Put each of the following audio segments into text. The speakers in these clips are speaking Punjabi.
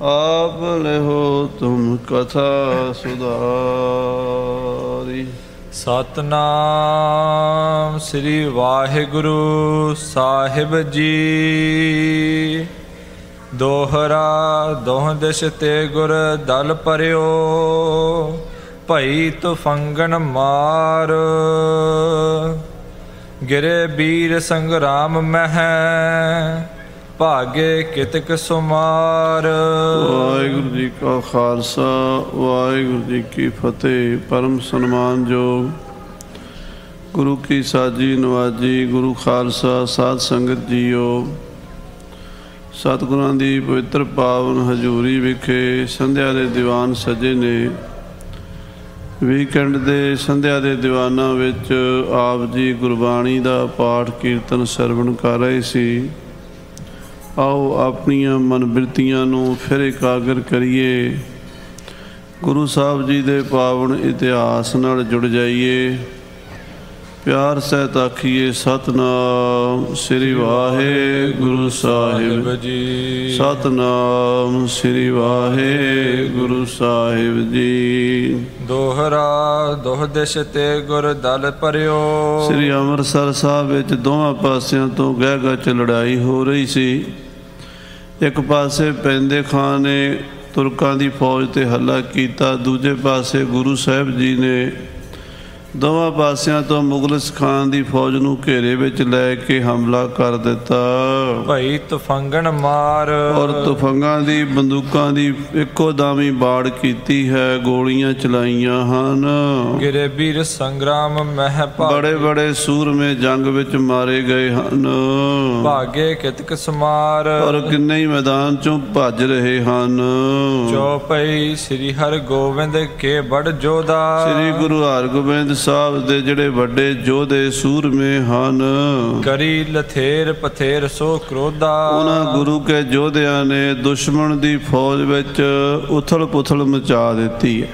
ਆਪ ਲਿਹੋ ਤੁਮ ਕਥਾ ਸੁਧਾਰੀ। ਸਤਨਾਮ ਸ੍ਰੀ ਵਾਹਿਗੁਰੂ ਸਾਹਿਬ ਜੀ। ਦੋਹਰਾ ਦੋਹ ਦਿਸ਼ ਤੇ ਗੁਰ ਦਲ ਪਰਿਓ, ਭਈ ਤੁਫੰਗਨ ਮਾਰ। ਗਿਰੇ ਵੀਰ ਸੰਗਰਾਮ ਮਹਿ ਭਾਗੇ ਕਿਤਕ ਸੁਮਾਰ। ਵਾਹਿਗੁਰੂ ਜੀ ਕਾ ਖਾਲਸਾ, ਵਾਹਿਗੁਰੂ ਜੀ ਕੀ ਫਤਿਹ, ਪਰਮ ਸਨਮਾਨ ਜੋ ਗੁਰੂ ਕੀ ਸਾਜੀ ਨਵਾਜੀ, ਗੁਰੂ ਖਾਲਸਾ, ਸਾਧ ਸੰਗਤ ਜੀਓ। ਸਤਿਗੁਰਾਂ ਦੀ ਪਵਿੱਤਰ ਪਾਵਨ ਹਜ਼ੂਰੀ ਵਿਖੇ ਸੰਧਿਆ ਦੇ ਦੀਵਾਨ ਸਜੇ ਨੇ। ਵੀਕਐਂਡ ਦੇ ਸੰਧਿਆ ਦੇ ਦੀਵਾਨਾਂ ਵਿੱਚ ਆਪ ਜੀ ਗੁਰਬਾਣੀ ਦਾ ਪਾਠ ਕੀਰਤਨ ਸਰਵਣ ਕਰ ਰਹੇ ਸੀ। ਆਓ ਆਪਣੀਆਂ ਮਨ ਬਿਰਤੀਆਂ ਨੂੰ ਫਿਰ ਇਕਾਗਰ ਕਰੀਏ। ਗੁਰੂ ਸਾਹਿਬ ਜੀ ਦੇ ਪਾਵਨ ਇਤਿਹਾਸ ਨਾਲ ਜੁੜ ਜਾਈਏ। ਪਿਆਰ ਸਹਿਤ ਆਖੀਏ ਸਤਨਾਮ ਸ੍ਰੀ ਵਾਹਿਗੁਰੂ ਸਾਹਿਬ ਜੀ। ਸਤਨਾਮ ਸ੍ਰੀ ਵਾਹਿਗੁਰੂ ਸਾਹਿਬ ਜੀ। ਦੋਹਰਾ ਦੋਹ ਦਿਸ਼ ਤੇ ਗੁਰ ਦਲ ਪਰਿਓ ਸ੍ਰੀ ਅੰਮ੍ਰਿਤਸਰ ਸਾਹਿਬ ਵਿੱਚ ਦੋਵਾਂ ਪਾਸਿਆਂ ਤੋਂ ਗਹਿ ਗੱਚ ਲੜਾਈ ਹੋ ਰਹੀ ਸੀ। ਇੱਕ ਪਾਸੇ ਪੈਂਦੇ ਖਾਨ ਨੇ ਤੁਰਕਾਂ ਦੀ ਫੌਜ ਤੇ ਹੱਲਾ ਕੀਤਾ, ਦੂਜੇ ਪਾਸੇ ਗੁਰੂ ਸਾਹਿਬ ਜੀ ਨੇ ਦੋਵਾਂ ਪਾਸਿਆਂ ਤੋਂ ਮੁਗਲ ਖਾਨ ਦੀ ਫੌਜ ਨੂੰ ਘੇਰੇ ਵਿੱਚ ਲੈ ਕੇ ਹਮਲਾ ਕਰ ਦਿੱਤਾ। ਭਈ ਤੁਫੰਗਨ ਮਾਰ। ਔਰ ਤੁਫੰਗਾਂ ਦੀ ਬੰਦੂਕਾਂ ਦੀ ਇੱਕੋ ਦਾਮੀ ਬਾੜ ਕੀਤੀ ਹੈ ਗੋਲੀਆਂ ਚਲਾਈਆਂ ਹਨ। ਗਿਰੇ ਬੀਰ ਸੰਗਰਾਮ ਮਹਿ ਭਾ- ਬੜੇ ਬੜੇ ਸੂਰਮੇ ਜੰਗ ਵਿੱਚ ਮਾਰੇ ਗਏ ਹਨ। ਭਾਗੇ ਕਿਤਕ ਸਮਾਰ। ਔਰ ਕਿੰਨੇ ਹੀ ਮੈਦਾਨ ਚੋਂ ਭੱਜ ਰਹੇ ਹਨ। ਚੌਪਈ ਸ੍ਰੀ ਹਰਿ ਗੋਬਿੰਦ ਕੇ ਬੜ ਜੋਦਾ ਸ੍ਰੀ ਗੁਰੂ ਹਰਗੋਬਿੰਦ ਸਾਹਿਬ ਦੇ ਜਿਹੜੇ ਵੱਡੇ ਯੋਧੇ ਸੂਰਮੇ ਹਨ। ਕਰੀ ਲਥੇਰ ਪਥੇਰ ਸੋ ਕ੍ਰੋਧਾ। ਉਹਨਾਂ ਗੁਰੂ ਕੇ ਯੋਧਿਆਂ ਨੇ ਦੁਸ਼ਮਣ ਦੀ ਫੌਜ ਵਿੱਚ ਉਥਲ ਪੁਥਲ ਮਚਾ ਦਿੱਤੀ ਹੈ।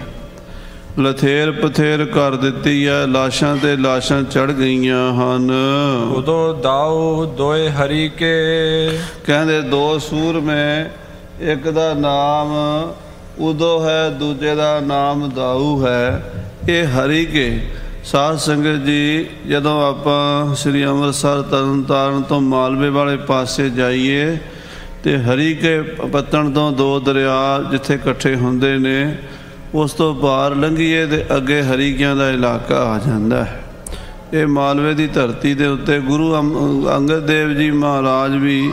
ਲਥੇਰ ਪਥੇਰ ਕਰ ਦਿੱਤੀ ਹੈ ਲਾਸ਼ਾਂ ਤੇ ਲਾਸ਼ਾਂ ਚੜ ਗਈਆਂ ਹਨ। ਉਦੋ ਦਾਉ ਦੋਏ ਹਰੀ ਕੇ। ਕਹਿੰਦੇ ਦੋ ਸੂਰਮੇ ਇੱਕ ਦਾ ਨਾਮ ਉਦੋ ਹੈ ਦੂਜੇ ਦਾ ਨਾਮ ਦਾਊ ਹੈ। ਇਹ ਹਰੀ ਕੇ ਸਾਧ ਸੰਗਤ ਜੀ, ਜਦੋਂ ਆਪਾਂ ਸ੍ਰੀ ਅੰਮ੍ਰਿਤਸਰ ਤਰਨਤਾਰਨ ਤੋਂ ਮਾਲਵੇ ਵਾਲੇ ਪਾਸੇ ਜਾਈਏ, ਤੇ ਹਰੀ ਕੇ ਪੱਤਣ ਤੋਂ ਦੋ ਦਰਿਆ ਜਿੱਥੇ ਇਕੱਠੇ ਹੁੰਦੇ ਨੇ, ਉਸ ਤੋਂ ਪਾਰ ਲੰਘੀਏ ਤੇ ਅੱਗੇ ਹਰੀਕਿਆਂ ਦਾ ਇਲਾਕਾ ਆ ਜਾਂਦਾ ਹੈ। ਇਹ ਮਾਲਵੇ ਦੀ ਧਰਤੀ ਦੇ ਉੱਤੇ ਗੁਰੂ ਅੰਗ- ਅੰਗਦ ਦੇਵ ਜੀ ਮਹਾਰਾਜ ਵੀ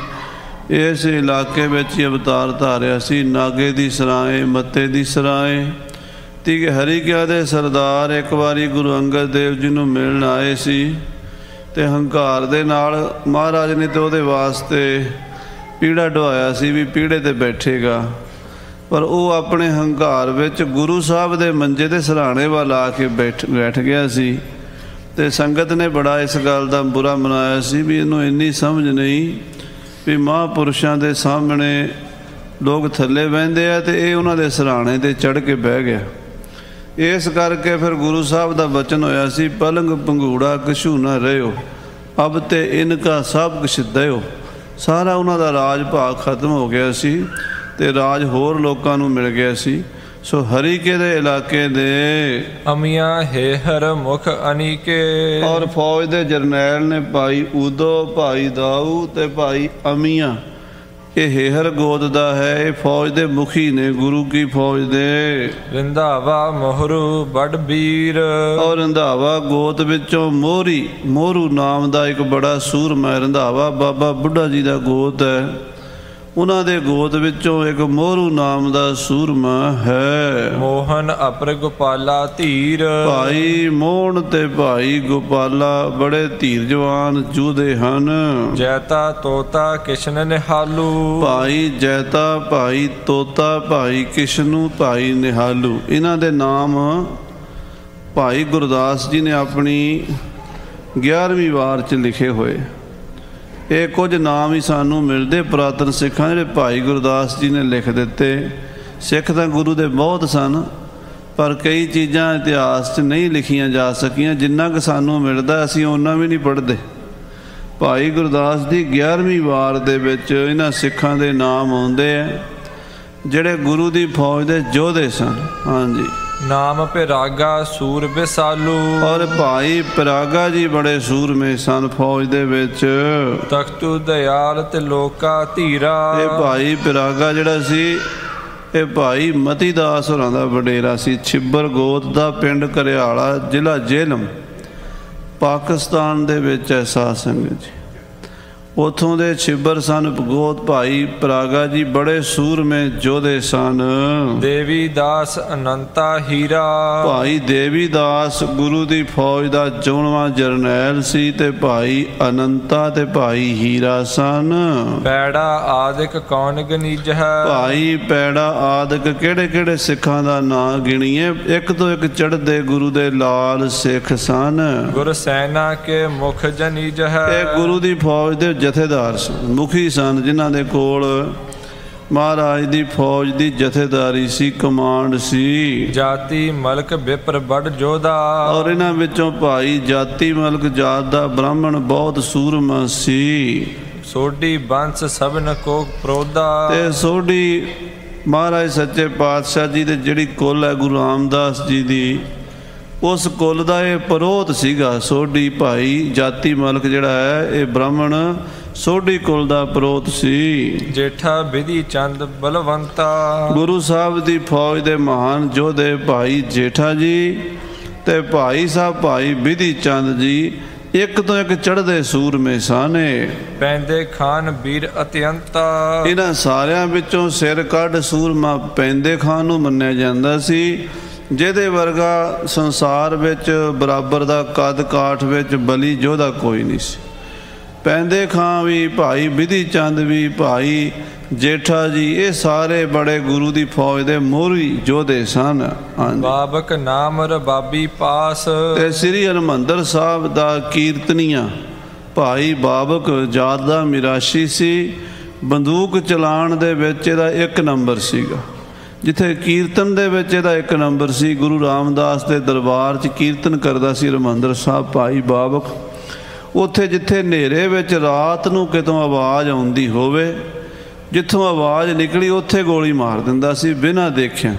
ਇਸ ਇਲਾਕੇ ਵਿੱਚ ਹੀ ਅਵਤਾਰ ਧਾਰਿਆ ਸੀ। ਨਾਗੇ ਦੀ ਸਰਾਏ, ਮੱਤੇ ਦੀ ਸਰਾਏ ਕਿ ਹਰੀ ਕਿਆ ਦੇ ਸਰਦਾਰ, ਇੱਕ ਵਾਰੀ ਗੁਰੂ ਅੰਗਦ ਦੇਵ ਜੀ ਨੂੰ ਮਿਲਣ ਆਏ ਸੀ ਤੇ ਹੰਕਾਰ ਦੇ ਨਾਲ ਮਹਾਰਾਜ ਨੇ ਤੇ ਉਹਦੇ ਵਾਸਤੇ ਪੀੜਾ ਢਵਾਇਆ ਸੀ ਵੀ ਪੀੜੇ ਤੇ ਬੈਠੇਗਾ। ਪਰ ਉਹ ਆਪਣੇ ਹੰਕਾਰ ਵਿੱਚ ਗੁਰੂ ਸਾਹਿਬ ਦੇ ਮੰਜੇ ਦੇ ਸਰਾਣੇ ਵੱਲ ਆ ਕੇ ਬੈਠ ਬੈਠ ਗਿਆ ਸੀ ਤੇ ਸੰਗਤ ਨੇ ਬੜਾ ਇਸ ਗੱਲ ਦਾ ਬੁਰਾ ਮਨਾਇਆ ਸੀ ਵੀ ਇਹਨੂੰ ਇੰਨੀ ਸਮਝ ਨਹੀਂ ਵੀ ਮਹਾਂਪੁਰਸ਼ਾਂ ਦੇ ਸਾਹਮਣੇ ਲੋਕ ਥੱਲੇ ਬਹਿੰਦੇ ਆ ਤੇ ਇਹ ਉਹਨਾਂ ਦੇ ਸਰਾਣੇ ਤੇ ਚੜ ਕੇ ਬਹਿ ਗਿਆ। ਇਸ ਕਰਕੇ ਫਿਰ ਗੁਰੂ ਸਾਹਿਬ ਦਾ ਬਚਨ ਹੋਇਆ ਸੀ ਪਲੰਗ ਪੰਗੂੜਾ ਕਛੂ ਨਾ ਰਹਿਓ ਅਬ ਤੇ ਇਨਕਾ ਸਭ ਕੁਛ ਦਇਓ ਸਾਰਾ ਉਹਨਾਂ ਦਾ ਰਾਜ ਭਾਗ ਖਤਮ ਹੋ ਗਿਆ ਸੀ ਤੇ ਰਾਜ ਹੋਰ ਲੋਕਾਂ ਨੂੰ ਮਿਲ ਗਿਆ ਸੀ। ਸੋ ਹਰੀਕੇ ਦੇ ਇਲਾਕੇ ਦੇ ਅਮੀਆਂ ਹੈ ਹਰ ਮੁਖ ਅਨੀਕੇ। ਔਰ ਫੌਜ ਦੇ ਜਰਨੈਲ ਨੇ ਭਾਈ ਉਦੋ ਭਾਈ ਦਾਊ ਤੇ ਭਾਈ ਅਮੀਆਂ ਇਹ ਹੇਹਰ ਗੋਦ ਦਾ ਹੈ ਇਹ ਫੌਜ ਦੇ ਮੁਖੀ ਨੇ ਗੁਰੂ ਕੀ ਫੌਜ ਦੇ। ਰਿੰਧਾਵਾ ਮੋਹਰੂ ਬੜ ਬੀਰ। ਔਰ ਰੰਧਾਵਾ ਗੋਤ ਵਿੱਚੋਂ ਮੋਹਰੀ ਮੋਹਰੂ ਨਾਮ ਦਾ ਇੱਕ ਬੜਾ ਸੂਰਮਾ ਰੰਧਾਵਾ ਬਾਬਾ ਬੁੱਢਾ ਜੀ ਦਾ ਗੋਤ ਹੈ। ਉਹਨਾਂ ਦੇ ਗੋਤ ਵਿੱਚੋਂ ਇੱਕ ਮੋਹਰੂ ਨਾਮ ਦਾ ਸੂਰਮਾ ਹੈ। ਮੋਹਨ ਅਪਰ ਗੋਪਾਲਾ ਧੀਰ। ਭਾਈ ਮੋਹਣ ਤੇ ਭਾਈ ਗੋਪਾਲਾ ਬੜੇ ਧੀਰਜਵਾਨ ਜੂਦੇ ਹਨ। ਜੈਤਾ ਤੋਤਾ ਕਿਸ਼ਨ ਨਿਹਾਲੂ। ਭਾਈ ਜੈਤਾ ਭਾਈ ਤੋਤਾ ਭਾਈ ਕਿਸ਼ਨੂ ਭਾਈ ਨਿਹਾਲੂ। ਇਹਨਾਂ ਦੇ ਨਾਮ ਭਾਈ ਗੁਰਦਾਸ ਜੀ ਨੇ ਆਪਣੀ 11ਵੀਂ ਵਾਰ ਚ ਲਿਖੇ ਹੋਏ। ਇਹ ਕੁਝ ਨਾਮ ਹੀ ਸਾਨੂੰ ਮਿਲਦੇ। ਪੁਰਾਤਨ ਸਿੱਖਾਂ ਜਿਹੜੇ ਭਾਈ ਗੁਰਦਾਸ ਜੀ ਨੇ ਲਿਖ ਦਿੱਤੇ, ਸਿੱਖ ਤਾਂ ਗੁਰੂ ਦੇ ਬਹੁਤ ਸਨ, ਪਰ ਕਈ ਚੀਜ਼ਾਂ ਇਤਿਹਾਸ 'ਚ ਨਹੀਂ ਲਿਖੀਆਂ ਜਾ ਸਕੀਆਂ। ਜਿੰਨਾ ਕਿ ਸਾਨੂੰ ਮਿਲਦਾ, ਅਸੀਂ ਉਹਨਾਂ ਵੀ ਨਹੀਂ ਪੜ੍ਹਦੇ। ਭਾਈ ਗੁਰਦਾਸ ਦੀ 11ਵੀਂ ਵਾਰ ਦੇ ਵਿੱਚ ਇਹਨਾਂ ਸਿੱਖਾਂ ਦੇ ਨਾਮ ਆਉਂਦੇ ਆ, ਜਿਹੜੇ ਗੁਰੂ ਦੀ ਫੌਜ ਦੇ ਯੋਧੇ ਸਨ। ਹਾਂਜੀ। ਨਾਮ ਪਿਰਾਗਾ ਸੂਰ ਬਿਸਾਲੂ। ਔਰ ਭਾਈ ਪਰਾਗਾ ਜੀ ਬੜੇ ਸੂਰਮੇ ਸਨ ਫੌਜ ਦੇ ਵਿੱਚ। ਤਖਤੂ ਦਿਆਲ ਤੇ ਲੋਕਾ ਧੀਰਾ। ਇਹ ਭਾਈ ਪਰਾਗਾ ਜਿਹੜਾ ਸੀ ਇਹ ਭਾਈ ਮਤੀ ਦਾਸ ਹੋਰਾਂ ਦਾ ਵਡੇਰਾ ਸੀ। ਛਿੱਬਰ ਗੋਤ ਦਾ ਪਿੰਡ ਕਰਿਆਲਾ ਜ਼ਿਲ੍ਹਾ ਜੇਲਮ ਪਾਕਿਸਤਾਨ ਦੇ ਵਿੱਚ ਸਾਧ ਸੰਗਤ ਜੀ। ਉਥੋਂ ਦੇ ਛਿੱਬਰ ਸਨ ਗੋਤ ਭਾਈ ਪਰਾਗਾ ਜੀ ਬੜੇ ਸੂਰਮੇ ਯੋਧੇ ਸਨ। ਦੇਵੀ ਦਾਸ ਅਨੰਤਾ ਹੀਰਾ। ਭਾਈ ਦੇਵੀ ਦਾਸ ਗੁਰੂ ਦੀ ਫੌਜ ਦਾ ਚੋਣਵਾ ਜਰਨੈਲ ਸੀ ਤੇ ਭਾਈ ਅਨੰਤਾ ਤੇ ਭਾਈ ਹੀਰਾ ਸਨ। ਪੈੜਾ ਆਦਿਕ ਕੌਣ ਗਨੀਜ ਹੈ? ਭਾਈ ਪੈੜਾ ਆਦਿਕ ਕਿਹੜੇ ਕਿਹੜੇ ਸਿੱਖਾਂ ਦਾ ਨਾਂ ਗਿਣੀਏ? ਇੱਕ ਤੋਂ ਇੱਕ ਚੜ੍ਹਦੇ ਗੁਰੂ ਦੇ ਲਾਲ ਸਿੱਖ ਸਨ। ਗੁਰ ਸੈਨਾ ਕੇ ਮੁਖ ਜਨੀਜ ਹੈ। ਇਹ ਗੁਰੂ ਦੀ ਫੌਜ ਦੇ ਜਥੇਦਾਰ ਸਨ ਮੁਖੀ ਸਨ ਜਿਨ੍ਹਾਂ ਦੇ ਕੋਲ ਮਹਾਰਾਜ ਦੀ ਫੌਜ ਦੀ ਜਥੇਦਾਰੀ ਸੀ ਕਮਾਂਡ ਸੀ। ਜਾਤੀ ਮਲਕ ਵਿਪਰ ਬੜ ਜੋਦਾ ਔਰ ਇਹਨਾਂ ਵਿੱਚੋਂ ਭਾਈ ਜਾਤੀ ਮਲਕ ਜਾਤ ਦਾ ਬ੍ਰਾਹਮਣ ਬਹੁਤ ਸੂਰਮਾ ਸੀ। ਸੋਢੀ ਬੰਸ ਸਭਨ ਕੋ ਪ੍ਰੋਦਾ ਤੇ ਸੋਢੀ ਮਹਾਰਾਜ ਸੱਚੇ ਪਾਤਸ਼ਾਹ ਜੀ ਦੇ ਜਿਹੜੀ ਕੁੱਲ ਹੈ ਗੁਰੂ ਰਾਮਦਾਸ ਜੀ ਦੀ ਉਸ ਕੁੱਲ ਦਾ ਇਹ ਪਰੋਤ ਸੀਗਾ। ਸੋਢੀ ਭਾਈ ਜਾਤੀ ਮਲਕ ਜਿਹੜਾ ਹੈ ਇਹ ਬ੍ਰਾਹਮਣ ਸੋਢੀ ਕੁੱਲ ਦਾ ਪਰੋਤ ਸੀ। ਜੇਠਾ ਵਿਧੀ ਚੰਦ ਬਲਵੰਤਾ। ਗੁਰੂ ਸਾਹਿਬ ਦੀ ਫੌਜ ਦੇ ਮਹਾਨ ਯੋਧੇ ਭਾਈ ਜੇਠਾ ਜੀ ਤੇ ਭਾਈ ਸਾਹਿਬ ਭਾਈ ਵਿਧੀ ਚੰਦ ਜੀ ਇੱਕ ਤੋਂ ਇੱਕ ਚੜ੍ਹਦੇ ਸੂਰਮੇ ਸਾਨੇ ਪੈਂਦੇ ਖਾਨ ਵੀਰ ਅਤਿਅੰਤਾ। ਇਹਨਾਂ ਸਾਰਿਆਂ ਵਿੱਚੋਂ ਸਿਰ ਕੱਢ ਸੂਰਮਾ ਪੈਂਦੇ ਖਾਨ ਨੂੰ ਮੰਨਿਆ ਜਾਂਦਾ ਸੀ। ਜਿਹਦੇ ਵਰਗਾ ਸੰਸਾਰ ਵਿੱਚ ਬਰਾਬਰ ਦਾ ਕੱਦ ਕਾਠ ਵਿੱਚ ਬਲੀ ਯੋਧਾ ਕੋਈ ਨਹੀਂ ਸੀ। ਪੈਂਦੇ ਖਾਂ ਵੀ ਭਾਈ ਵਿਧੀ ਚੰਦ ਵੀ ਭਾਈ ਜੇਠਾ ਜੀ ਇਹ ਸਾਰੇ ਬੜੇ ਗੁਰੂ ਦੀ ਫੌਜ ਦੇ ਮੋਹਰੀ ਯੋਧੇ ਸਨ। ਬਾਬਕ ਨਾਮ ਰਬਾਬੀ ਪਾਸ। ਤੇ ਸ੍ਰੀ ਹਰਮੰਦਰ ਸਾਹਿਬ ਦਾ ਕੀਰਤਨੀਆ ਭਾਈ ਬਾਬਕ ਜਾਤ ਦਾ ਮਿਰਾਸ਼ੀ ਸੀ। ਬੰਦੂਕ ਚਲਾਣ ਦੇ ਵਿੱਚ ਇਹਦਾ ਇੱਕ ਨੰਬਰ ਸੀਗਾ। ਜਿੱਥੇ ਕੀਰਤਨ ਦੇ ਵਿੱਚ ਇਹਦਾ ਇੱਕ ਨੰਬਰ ਸੀ ਗੁਰੂ ਰਾਮਦਾਸ ਦੇ ਦਰਬਾਰ 'ਚ ਕੀਰਤਨ ਕਰਦਾ ਸੀ ਹਰਮੰਦਰ ਸਾਹਿਬ ਭਾਈ ਬਾਬਕ। ਉੱਥੇ ਜਿੱਥੇ ਹਨੇਰੇ ਵਿੱਚ ਰਾਤ ਨੂੰ ਕਿਤੋਂ ਆਵਾਜ਼ ਆਉਂਦੀ ਹੋਵੇ ਜਿੱਥੋਂ ਆਵਾਜ਼ ਨਿਕਲੀ ਉੱਥੇ ਗੋਲੀ ਮਾਰ ਦਿੰਦਾ ਸੀ ਬਿਨਾਂ ਦੇਖਿਆ।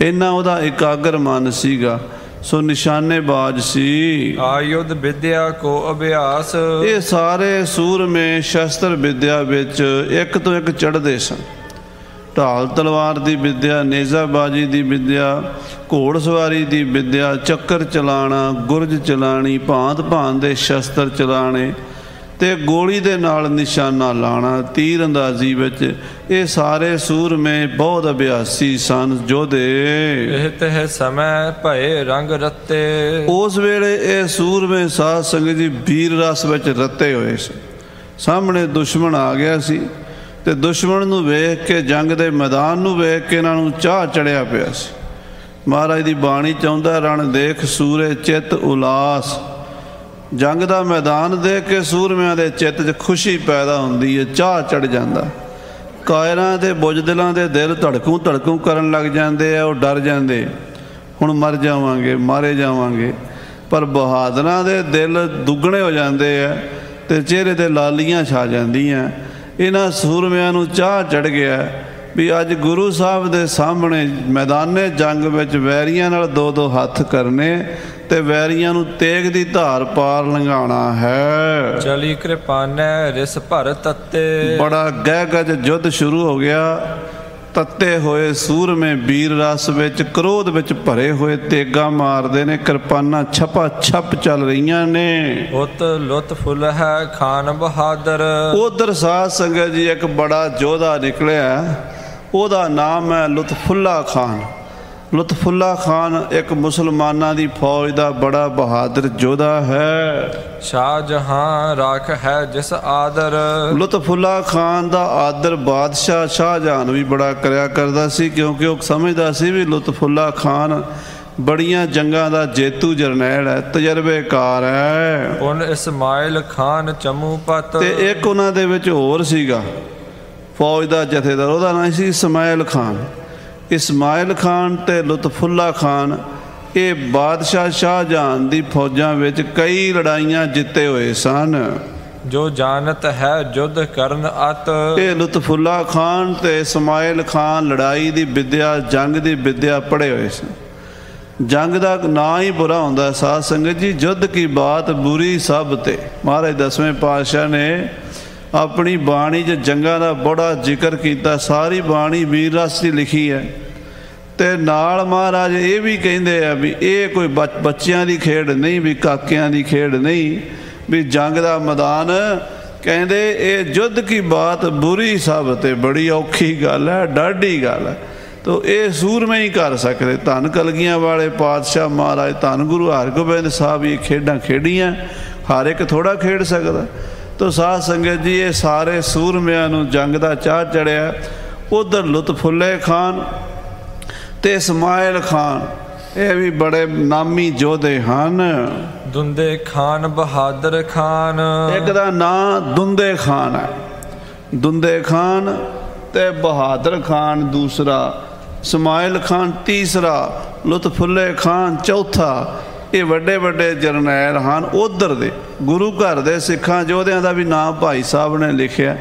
ਇੰਨਾ ਉਹਦਾ ਇਕਾਗਰ ਮਨ ਸੀਗਾ। ਸੋ ਨਿਸ਼ਾਨੇਬਾਜ਼ ਸੀ। ਆਯੁਧ ਵਿਦਿਆ ਕੋ ਅਭਿਆਸ। ਇਹ ਸਾਰੇ ਸੂਰਮੇ ਸ਼ਸਤਰ ਵਿਦਿਆ ਵਿੱਚ ਇੱਕ ਤੋਂ ਇੱਕ ਚੜ੍ਹਦੇ ਸਨ। ਢਾਲ ਤਲਵਾਰ ਦੀ ਵਿਦਿਆ ਨੇਜ਼ਾਬਾਜੀ ਦੀ ਵਿਦਿਆ ਘੋੜਸਵਾਰੀ ਦੀ ਵਿਦਿਆ ਚੱਕਰ ਚਲਾਣਾ ਗੁਰਜ ਚਲਾਣੀ ਭਾਂਤ ਭਾਂਤ ਦੇ ਸ਼ਸਤਰ ਚਲਾਣੇ ਤੇ ਗੋਲੀ ਦੇ ਨਾਲ ਨਿਸ਼ਾਨਾ ਲਾਣਾ ਤੀਰ ਅੰਦਾਜ਼ੀ ਵਿੱਚ ਇਹ ਸਾਰੇ ਸੂਰਮੇ ਬਹੁਤ ਅਭਿਆਸੀ ਸਨ ਜੋਧੇ ਇਹ ਤਹ ਸਮੈ ਭਏ ਰੰਗ ਰੱਤੇ। ਉਸ ਵੇਲੇ ਇਹ ਸੂਰਮੇ ਸਾਧ ਸੰਗਤ ਜੀ ਵੀਰ ਰਸ ਵਿੱਚ ਰੱਤੇ ਹੋਏ ਸੀ। ਸਾਹਮਣੇ ਦੁਸ਼ਮਣ ਆ ਗਿਆ ਸੀ। ਤੇ ਦੁਸ਼ਮਣ ਨੂੰ ਵੇਖ ਕੇ, ਜੰਗ ਦੇ ਮੈਦਾਨ ਨੂੰ ਵੇਖ ਕੇ ਇਹਨਾਂ ਨੂੰ ਚਾਹ ਚੜਿਆ ਪਿਆ ਸੀ। ਮਹਾਰਾਜ ਦੀ ਬਾਣੀ ਚਾਹੁੰਦਾ ਰਣ ਦੇਖ ਸੂਰੇ ਚਿੱਤ ਉਲਾਸ। ਜੰਗ ਦਾ ਮੈਦਾਨ ਦੇਖ ਕੇ ਸੂਰਮਿਆਂ ਦੇ ਚਿੱਤ 'ਚ ਖੁਸ਼ੀ ਪੈਦਾ ਹੁੰਦੀ ਹੈ, ਚਾਹ ਚੜ ਜਾਂਦਾ। ਕਾਇਰਾਂ ਦੇ ਬੁੱਝਦਿਲਾਂ ਦੇ ਦਿਲ ਧੜਕੂ ਧੜਕੂ ਕਰਨ ਲੱਗ ਜਾਂਦੇ ਆ, ਉਹ ਡਰ ਜਾਂਦੇ। ਹੁਣ ਮਰ ਜਾਵਾਂਗੇ, ਮਾਰੇ ਜਾਵਾਂਗੇ। ਪਰ ਬਹਾਦਰਾਂ ਦੇ ਦਿਲ ਦੁੱਗਣੇ ਹੋ ਜਾਂਦੇ ਆ ਤੇ ਚਿਹਰੇ ਤੇ ਲਾਲੀਆਂ ਛਾ ਜਾਂਦੀਆਂ। ਇਹਨਾਂ ਸੂਰਮਿਆਂ ਨੂੰ ਚਾਹ ਚੜ ਗਿਆ ਵੀ ਅੱਜ ਗੁਰੂ ਸਾਹਿਬ ਦੇ ਸਾਹਮਣੇ ਮੈਦਾਨੇ ਜੰਗ ਵਿੱਚ ਵੈਰੀਆਂ ਨਾਲ ਦੋ ਦੋ ਹੱਥ ਕਰਨੇ ਤੇ ਵੈਰੀਆਂ ਨੂੰ ਤੇਗ ਦੀ ਧਾਰ ਪਾਰ ਲੰਘਾਣਾ ਹੈ। ਚਲੀ ਕਿਰਪਾਨੈ ਰਿਸ ਭਰ ਤੱਤੇ। ਬੜਾ ਗਹਿ ਗਜ ਯੁੱਧ ਸ਼ੁਰੂ ਹੋ ਗਿਆ। ਤੱਤੇ ਹੋਏ ਸੂਰਮੇ ਵੀਰ ਰਸ ਵਿੱਚ ਕ੍ਰੋਧ ਵਿੱਚ ਭਰੇ ਹੋਏ ਤੇਗਾ ਮਾਰਦੇ ਨੇ ਕਿਰਪਾਨਾਂ ਛਪਾ ਛਪ ਚੱਲ ਰਹੀਆਂ ਨੇ। ਉਤ ਲੁਤ ਫੁੱਲ ਹੈ ਖਾਨ ਬਹਾਦਰ। ਉਧਰ ਸਾਧ ਸੰਗਤ ਜੀ ਇੱਕ ਬੜਾ ਯੋਧਾ ਨਿਕਲਿਆ। ਉਹਦਾ ਨਾਮ ਹੈ ਲੁਤਫੁੱਲਾ ਖਾਨ। ਲੁਤਫੁੱਲਾ ਖਾਨ ਇੱਕ ਮੁਸਲਮਾਨਾਂ ਦੀ ਫੌਜ ਦਾ ਬੜਾ ਬਹਾਦਰ ਯੋਧਾ ਹੈ। ਸ਼ਾਹ ਜਹਾਂ ਰਾਖ ਹੈ ਜਿਸ ਆਦਰ। ਲੁਤਫੁੱਲਾ ਖਾਨ ਦਾ ਆਦਰ ਬਾਦਸ਼ਾਹ ਸ਼ਾਹਜਹਾਨ ਵੀ ਬੜਾ ਕਰਿਆ ਕਰਦਾ ਸੀ ਕਿਉਂਕਿ ਉਹ ਸਮਝਦਾ ਸੀ ਵੀ ਲੁਤਫੁੱਲਾ ਖਾਨ ਬੜੀਆਂ ਜੰਗਾਂ ਦਾ ਜੇਤੂ ਜਰਨੈਲ ਹੈ ਤਜਰਬੇਕਾਰ ਹੈ। ਪੁਨ ਇਸਮਾਇਲ ਖਾਨ ਚਮੂ ਪਤ। ਤੇ ਇੱਕ ਉਹਨਾਂ ਦੇ ਵਿੱਚ ਹੋਰ ਸੀਗਾ ਫੌਜ ਦਾ ਜਥੇਦਾਰ ਉਹਦਾ ਨਾਮ ਸੀ ਇਸਮਾਇਲ ਖਾਨ। ਇਸਮਾਇਲ ਖਾਨ ਤੇ ਲੁਤਫੁੱਲਾ ਖਾਨ ਇਹ ਬਾਦਸ਼ਾਹ ਸ਼ਾਹਜਹਾਨ ਦੀ ਫੌਜਾਂ ਵਿੱਚ ਕਈ ਲੜਾਈਆਂ ਜਿੱਤੇ ਹੋਏ ਸਨ। ਜੋ ਜਾਣਤ ਹੈ ਜੁਧ ਕਰਨ ਅਤ। ਇਹ ਲੁਤਫੁੱਲਾ ਖਾਨ ਤੇ ਇਸਮਾਇਲ ਖਾਨ ਲੜਾਈ ਦੀ ਵਿਦਿਆ ਜੰਗ ਦੀ ਵਿਦਿਆ ਪੜ੍ਹੇ ਹੋਏ ਸੀ ਜੰਗ ਦਾ ਨਾਂ ਹੀ ਬੁਰਾ ਹੁੰਦਾ ਸਾਧ ਸੰਗਤ ਜੀ ਯੁੱਧ ਕੀ ਬਾਤ ਬੁਰੀ ਸਭ ਤੇ। ਮਹਾਰਾਜ ਦਸਵੇਂ ਪਾਤਸ਼ਾਹ ਨੇ ਆਪਣੀ ਬਾਣੀ 'ਚ ਜੰਗਾਂ ਦਾ ਬੜਾ ਜ਼ਿਕਰ ਕੀਤਾ, ਸਾਰੀ ਬਾਣੀ ਵੀਰ ਰਸ ਦੀ ਲਿਖੀ ਹੈ। ਤੇ ਨਾਲ ਮਹਾਰਾਜ ਇਹ ਵੀ ਕਹਿੰਦੇ ਆ ਵੀ ਇਹ ਕੋਈ ਬੱਚ- ਬੱਚਿਆਂ ਦੀ ਖੇਡ ਨਹੀਂ, ਵੀ ਕਾਕਿਆਂ ਦੀ ਖੇਡ ਨਹੀਂ, ਵੀ ਜੰਗ ਦਾ ਮੈਦਾਨ। ਕਹਿੰਦੇ ਇਹ ਯੁੱਧ ਕੀ ਬਾਤ ਬੁਰੀ ਸਭ ਤੇ ਬੜੀ ਔਖੀ ਗੱਲ ਹੈ, ਡਾਢੀ ਗੱਲ ਹੈ। ਤੋ ਇਹ ਸੂਰਮੇ ਹੀ ਕਰ ਸਕਦੇ। ਧੰਨ ਕਲਗੀਆਂ ਵਾਲੇ ਪਾਤਸ਼ਾਹ ਮਹਾਰਾਜ, ਧੰਨ ਗੁਰੂ ਹਰਗੋਬਿੰਦ ਸਾਹਿਬ, ਇਹ ਖੇਡਾਂ ਖੇਡੀਆਂ, ਹਰ ਇੱਕ ਥੋੜਾ ਖੇਡ ਸਕਦਾ। ਤੋ ਸਾਧ ਸੰਗਤ ਜੀ ਇਹ ਸਾਰੇ ਸੂਰਮਿਆਂ ਨੂੰ ਜੰਗ ਦਾ ਚਾਹ ਚੜਿਆ। ਉਧਰ ਲੁਤਫੁੱਲੇ ਖਾਨ ਤੇ ਇਸਮਾਇਲ ਖਾਨ ਇਹ ਵੀ ਬੜੇ ਨਾਮੀ ਯੋਧੇ ਹਨ। ਦੁੰਦੇ ਖਾਨ ਬਹਾਦਰ ਖਾਨ। ਇੱਕ ਦਾ ਨਾਂ ਦੁੰਦੇ ਖਾਨ ਹੈ। ਦੁੰਦੇ ਖਾਨ ਤੇ ਬਹਾਦਰ ਖਾਨ ਦੂਸਰਾ ਇਸਮਾਇਲ ਖਾਨ ਤੀਸਰਾ ਲੁਤਫੁੱਲੇ ਖਾਨ ਚੌਥਾ ਇਹ ਵੱਡੇ ਵੱਡੇ ਜਰਨੈਲ ਹਨ, ਉਧਰ ਦੇ ਗੁਰੂ ਘਰ ਦੇ ਸਿੱਖਾਂ ਯੋਧਿਆਂ ਦਾ ਵੀ ਨਾਮ ਭਾਈ ਸਾਹਿਬ ਨੇ ਲਿਖਿਆ।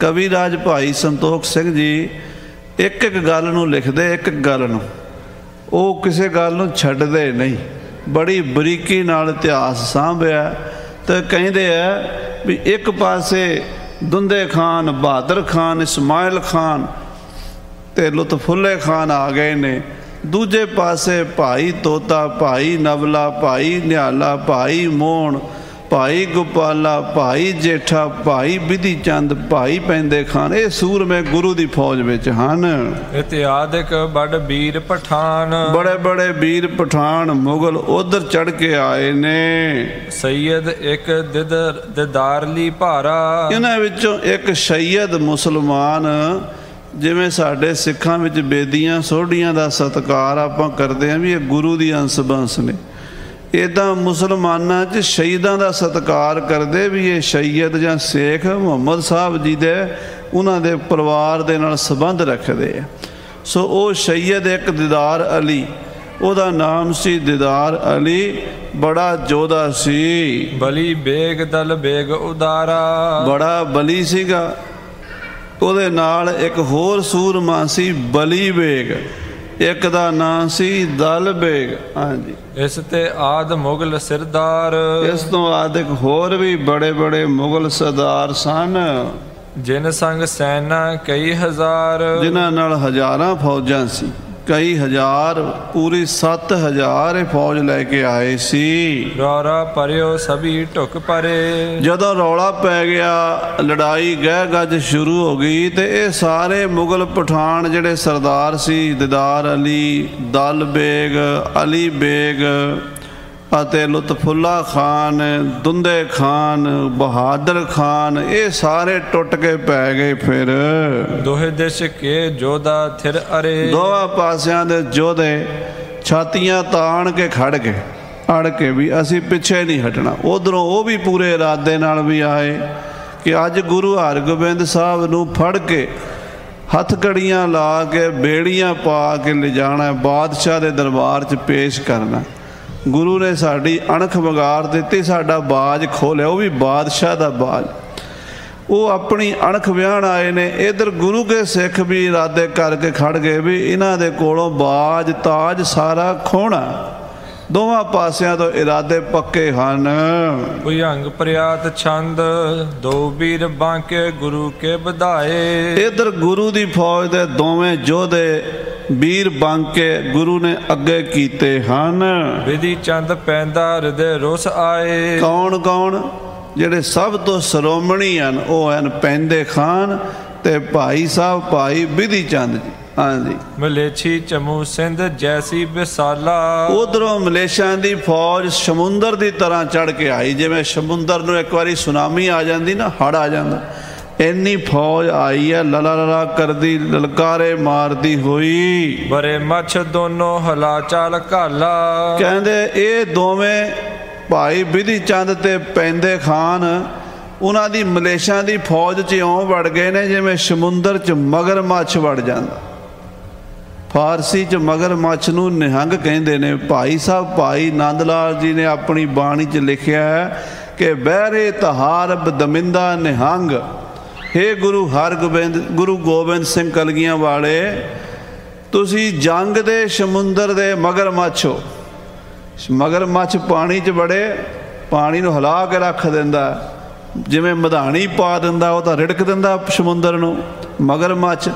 ਕਵੀ ਰਾਜ ਭਾਈ ਸੰਤੋਖ ਸਿੰਘ ਜੀ ਇੱਕ ਇੱਕ ਗੱਲ ਨੂੰ ਲਿਖਦੇ, ਇੱਕ ਇੱਕ ਗੱਲ ਨੂੰ। ਉਹ ਕਿਸੇ ਗੱਲ ਨੂੰ ਛੱਡਦੇ ਨਹੀਂ। ਬੜੀ ਬਰੀਕੀ ਨਾਲ ਇਤਿਹਾਸ ਸਾਂਭਿਆ ਤੇ ਕਹਿੰਦੇ ਆ ਵੀ ਇੱਕ ਪਾਸੇ ਦੁੰਦੇ ਖਾਨ, ਬਹਾਦਰ ਖਾਨ, ਇਸਮਾਇਲ ਖਾਨ ਤੇ ਲੁਤਫੁੱਲੇ ਖਾਨ ਆ ਗਏ ਨੇ। ਦੂਜੇ ਪਾਸੇ ਭਾਈ ਤੋਤਾ ਭਾਈ ਨਵਲਾ ਭਾਈ ਨਿਹਾਲਾ ਭਾਈ ਮੋਹਣ ਭਾਈ ਗੋਪਾਲਾ ਭਾਈ ਜੇਠਾ ਭਾਈ ਬਿਧੀ ਚੰਦ ਭਾਈ ਪੈਂਦੇ ਖਾਨ। ਇਹ ਸੂਰਮੇ ਗੁਰੂ ਦੀ ਫੌਜ ਵਿੱਚ ਹਨ। ਇਤਿਆਦਿਕ ਬੜ ਵੀਰ ਪਠਾਨ। ਬੜੇ ਬੜੇ ਵੀਰ ਪਠਾਨ ਮੁਗਲ ਉਧਰ ਚੜ ਕੇ ਆਏ ਨੇ। ਸੈਯਦ ਇੱਕ ਦਿਦਰ ਦਿਦਾਰਲੀ ਭਾਰਾ। ਇਹਨਾਂ ਵਿੱਚੋਂ ਇੱਕ ਸ਼ੈਦ ਮੁਸਲਮਾਨ ਜਿਵੇਂ ਸਾਡੇ ਸਿੱਖਾਂ ਵਿੱਚ ਬੇਦੀਆਂ ਸੋਢੀਆਂ ਦਾ ਸਤਕਾਰ ਆਪਾਂ ਕਰਦੇ ਆਂ ਵੀ ਇਹ ਗੁਰੂ ਦੀ ਅੰਸ਼ ਬੰਸ ਨੇ। ਇਦਾਂ ਮੁਸਲਮਾਨਾਂ 'ਚ ਸ਼ਹੀਦਾਂ ਦਾ ਸਤਕਾਰ ਕਰਦੇ ਵੀ ਇਹ ਸ਼ਹੀਦ ਜਾਂ ਸੇਖ ਮੁਹੰਮਦ ਸਾਹਿਬ ਜੀ ਦੇ ਉਹਨਾਂ ਦੇ ਪਰਿਵਾਰ ਦੇ ਨਾਲ ਸੰਬੰਧ ਰੱਖਦੇ ਆ। ਸੋ ਉਹ ਸ਼ਹੀਦ ਇੱਕ ਦਿਦਾਰ ਅਲੀ ਉਹਦਾ ਨਾਮ ਸੀ ਦਿਦਾਰ ਅਲੀ ਬੜਾ ਜੋਧਾ ਸੀ। ਬਲੀ ਬੇਗ ਦਲ ਬੇਗ ਉਦਾਰਾ। ਬੜਾ ਬਲੀ ਸੀਗਾ। ਉਹਦੇ ਨਾਲ ਇੱਕ ਹੋਰ ਸੂਰਮਾ ਸੀ ਬਲੀ ਬੇਗ। ਇੱਕ ਦਾ ਨਾਂ ਸੀ ਦਲ ਬੇਗ। ਹਾਂਜੀ। ਇਸ ਤੇ ਆਦ ਮੁਗਲ ਸਿਰਦਾਰ। ਇਸ ਤੋਂ ਬਾਅਦ ਇੱਕ ਹੋਰ ਵੀ ਬੜੇ ਬੜੇ ਮੁਗਲ ਸਰਦਾਰ ਸਨ। ਜਿਨ ਸੰਗ ਸੈਨਾ ਕਈ ਹਜ਼ਾਰ। ਜਿਨ੍ਹਾਂ ਨਾਲ ਹਜ਼ਾਰਾਂ ਫੌਜਾਂ ਸੀ। ਕਈ ਹਜ਼ਾਰ ਪੂਰੀ 7000 ਇਹ ਫੌਜ ਲੈ ਕੇ ਆਏ ਸੀ। ਰੌਰਾ ਪਰਿਓ ਸਭੀ ਢੁਕ ਪਰੇ ਜਦੋਂ ਰੌਲਾ ਪੈ ਗਿਆ ਲੜਾਈ ਗਹਿ ਗੱਜ ਸ਼ੁਰੂ ਹੋ ਗਈ ਤੇ ਇਹ ਸਾਰੇ ਮੁਗਲ ਪਠਾਨ ਜਿਹੜੇ ਸਰਦਾਰ ਸੀ ਦਿਦਾਰ ਅਲੀ ਦਲ ਬੇਗ ਅਲੀ ਬੇਗ ਅਤੇ ਲੁਤਫੁੱਲਾ ਖਾਨ ਦੁੰਦੇ ਖਾਨ ਬਹਾਦਰ ਖਾਨ ਇਹ ਸਾਰੇ ਟੁੱਟ ਕੇ ਪੈ ਗਏ ਫਿਰ। ਦੋਹੇ ਦੇਸ਼ ਕੇ ਜੋਦਾ ਥਿਰ ਅਰੇ। ਦੋਵਾਂ ਪਾਸਿਆਂ ਦੇ ਯੋਧੇ ਛਾਤੀਆਂ ਤਾਣ ਕੇ ਖੜ ਗਏ। ਅੜ ਕੇ ਵੀ ਅਸੀਂ ਪਿੱਛੇ ਨਹੀਂ ਹਟਣਾ। ਉਧਰੋਂ ਉਹ ਵੀ ਪੂਰੇ ਇਰਾਦੇ ਨਾਲ ਵੀ ਆਏ ਕਿ ਅੱਜ ਗੁਰੂ ਹਰਗੋਬਿੰਦ ਸਾਹਿਬ ਨੂੰ ਫੜ ਕੇ ਹੱਥ ਕੜੀਆਂ ਲਾ ਕੇ ਬੇੜੀਆਂ ਪਾ ਕੇ ਲਿਜਾਣਾ ਬਾਦਸ਼ਾਹ ਦੇ ਦਰਬਾਰ 'ਚ ਪੇਸ਼ ਕਰਨਾ। ਗੁਰੂ ਨੇ ਸਾਡੀ ਅਣਖ ਵਿਗਾੜ ਦਿੱਤੀ ਸਾਡਾ ਬਾਜ ਖੋਲਿਆ ਉਹ ਵੀ ਬਾਦਸ਼ਾਹ ਦਾ ਬਾਜ। ਉਹ ਆਪਣੀ ਅਣਖ ਵਿਆਹਣ ਆਏ ਨੇ ਇਧਰ ਗੁਰੂ ਕੇ ਸਿੱਖ ਵੀ ਇਰਾਦੇ ਕਰਕੇ ਖੜ ਗਏ ਵੀ ਇਹਨਾਂ ਦੇ ਕੋਲੋਂ ਬਾਜ ਤਾਜ ਸਾਰਾ ਖੋਣਾ ਦੋਵਾਂ ਪਾਸਿਆਂ ਤੋਂ ਇਰਾਦੇ ਪੱਕੇ ਹਨ। ਭੁਜੰਗ ਪ੍ਰਿਆਤ ਛੰਦ ਦੋ ਵੀਰ ਬਾਂਕੇ ਗੁਰੂ ਕੇ ਵਧਾਏ। ਇਧਰ ਗੁਰੂ ਦੀ ਫੌਜ ਦੇ ਦੋਵੇਂ ਯੋਧੇ ਵੀਰ ਬਾਂਕੇ ਗੁਰੂ ਨੇ ਅੱਗੇ ਕੀਤੇ ਹਨ। ਵਿਧੀ ਚੰਦ ਪੈਂਦਾ ਹਿਰਦੇ ਰੁਸ ਆਏ। ਕੌਣ ਕੌਣ? ਜਿਹੜੇ ਸਭ ਤੋਂ ਸ਼੍ਰੋਮਣੀ ਹਨ ਉਹ ਹਨ ਪੈਂਦੇ ਖਾਨ ਤੇ ਭਾਈ ਸਾਹਿਬ ਭਾਈ ਵਿਧੀ ਚੰਦ ਜੀ। ਹਾਂਜੀ। ਮਲੇਛੀ ਚਮੂ ਸਿੰਧ ਜੈਸੀ ਵਿਸਾਲਾ। ਉਧਰੋਂ ਮਲੇਸ਼ੀਆ ਦੀ ਫੌਜ ਸਮੁੰਦਰ ਦੀ ਤਰ੍ਹਾਂ ਚੜ ਕੇ ਆਈ। ਜਿਵੇਂ ਸਮੁੰਦਰ ਨੂੰ ਇੱਕ ਵਾਰੀ ਸੁਨਾਮੀ ਆ ਜਾਂਦੀ ਨਾ ਹੜ ਆ ਜਾਂਦਾ। ਇੰਨੀ ਫੌਜ ਆਈ ਹੈ ਲਲਾ ਲਲਾ ਕਰਦੀ ਲਲਕਾਰੇ ਮਾਰਦੀ ਹੋਈ। ਬਰੇ ਮੱਛ ਦੋਨੋਂ ਹਲਾ ਚਾਲ ਘਾਲਾ। ਕਹਿੰਦੇ ਇਹ ਦੋਵੇਂ ਭਾਈ ਵਿਧੀ ਚੰਦ ਤੇ ਪੈਂਦੇ ਖਾਨ ਉਹਨਾਂ ਦੀ ਮਲੇਸ਼ੀਆ ਦੀ ਫੌਜ 'ਚ ਇਉਂ ਵੜ ਗਏ ਨੇ ਜਿਵੇਂ ਸਮੁੰਦਰ 'ਚ ਮਗਰਮੱਛ ਵੜ ਜਾਂਦਾ। ਫਾਰਸੀ 'ਚ ਮਗਰਮੱਛ ਨੂੰ ਨਿਹੰਗ ਕਹਿੰਦੇ ਨੇ। ਭਾਈ ਸਾਹਿਬ ਭਾਈ ਨੰਦ ਲਾਲ ਜੀ ਨੇ ਆਪਣੀ ਬਾਣੀ 'ਚ ਲਿਖਿਆ ਹੈ ਕਿ ਬਹਿਰੇ ਤਹਾਰ ਬਦਮਿੰਦਾ ਨਿਹੰਗ। हे ਗੁਰੂ ਹਰਗੋਬਿੰਦ, ਗੁਰੂ ਗੋਬਿੰਦ ਸਿੰਘ ਕਲਗੀਆਂ ਵਾਲੇ, ਤੁਸੀਂ ਜੰਗ ਦੇ ਸਮੁੰਦਰ ਦੇ ਮਗਰਮੱਛ ਹੋ। ਮਗਰਮੱਛ ਪਾਣੀ 'ਚ ਬੜੇ ਪਾਣੀ ਨੂੰ ਹਿਲਾ ਕੇ ਰੱਖ ਦਿੰਦਾ। ਜਿਵੇਂ ਮਧਾਣੀ ਪਾ ਦਿੰਦਾ, ਉਹ ਤਾਂ ਰਿੜਕ ਦਿੰਦਾ ਸਮੁੰਦਰ ਨੂੰ। ਮਗਰਮੱਛ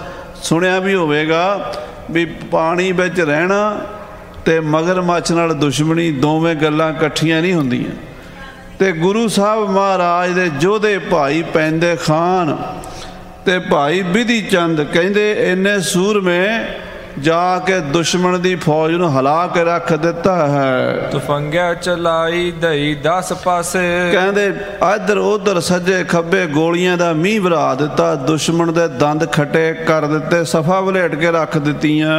ਸੁਣਿਆ ਵੀ ਹੋਵੇਗਾ ਵੀ ਪਾਣੀ ਵਿੱਚ ਰਹਿਣਾ ਤੇ ਮਗਰਮੱਛ ਨਾਲ ਦੁਸ਼ਮਣੀ ਦੋਵੇਂ ਗੱਲਾਂ ਇਕੱਠੀਆਂ ਨਹੀਂ ਹੁੰਦੀਆਂ। ਤੇ ਗੁਰੂ ਸਾਹਿਬ ਮਹਾਰਾਜ ਦੇ ਜੋਧੇ ਭਾਈ ਪੈਂਦੇ ਖਾਨ ਤੇ ਭਾਈ ਵਿਧੀ ਚੰਦ ਕਹਿੰਦੇ, ਇੰਨੇ ਸੂਰਮੇ ਜਾ ਕੇ ਦੁਸ਼ਮਣ ਦੀ ਫੌਜ ਨੂੰ ਹਿਲਾ ਕੇ ਰੱਖ ਦਿੱਤਾ ਹੈ। ਤੁਫੰਗਿਆ ਚਲਾਈ ਦਈ 10 ਪਾਸੇ। ਕਹਿੰਦੇ ਇੱਧਰ ਉਧਰ ਸੱਜੇ ਖੱਬੇ ਗੋਲੀਆਂ ਦਾ ਮੀਂਹ ਵਰਾ ਦਿੱਤਾ ਦੁਸ਼ਮਣ ਦੇ ਦੰਦ ਖੱਟੇ ਕਰ ਦਿੱਤੇ ਸਫਾ ਵਲੇਟ ਕੇ ਰੱਖ ਦਿੱਤੀਆਂ।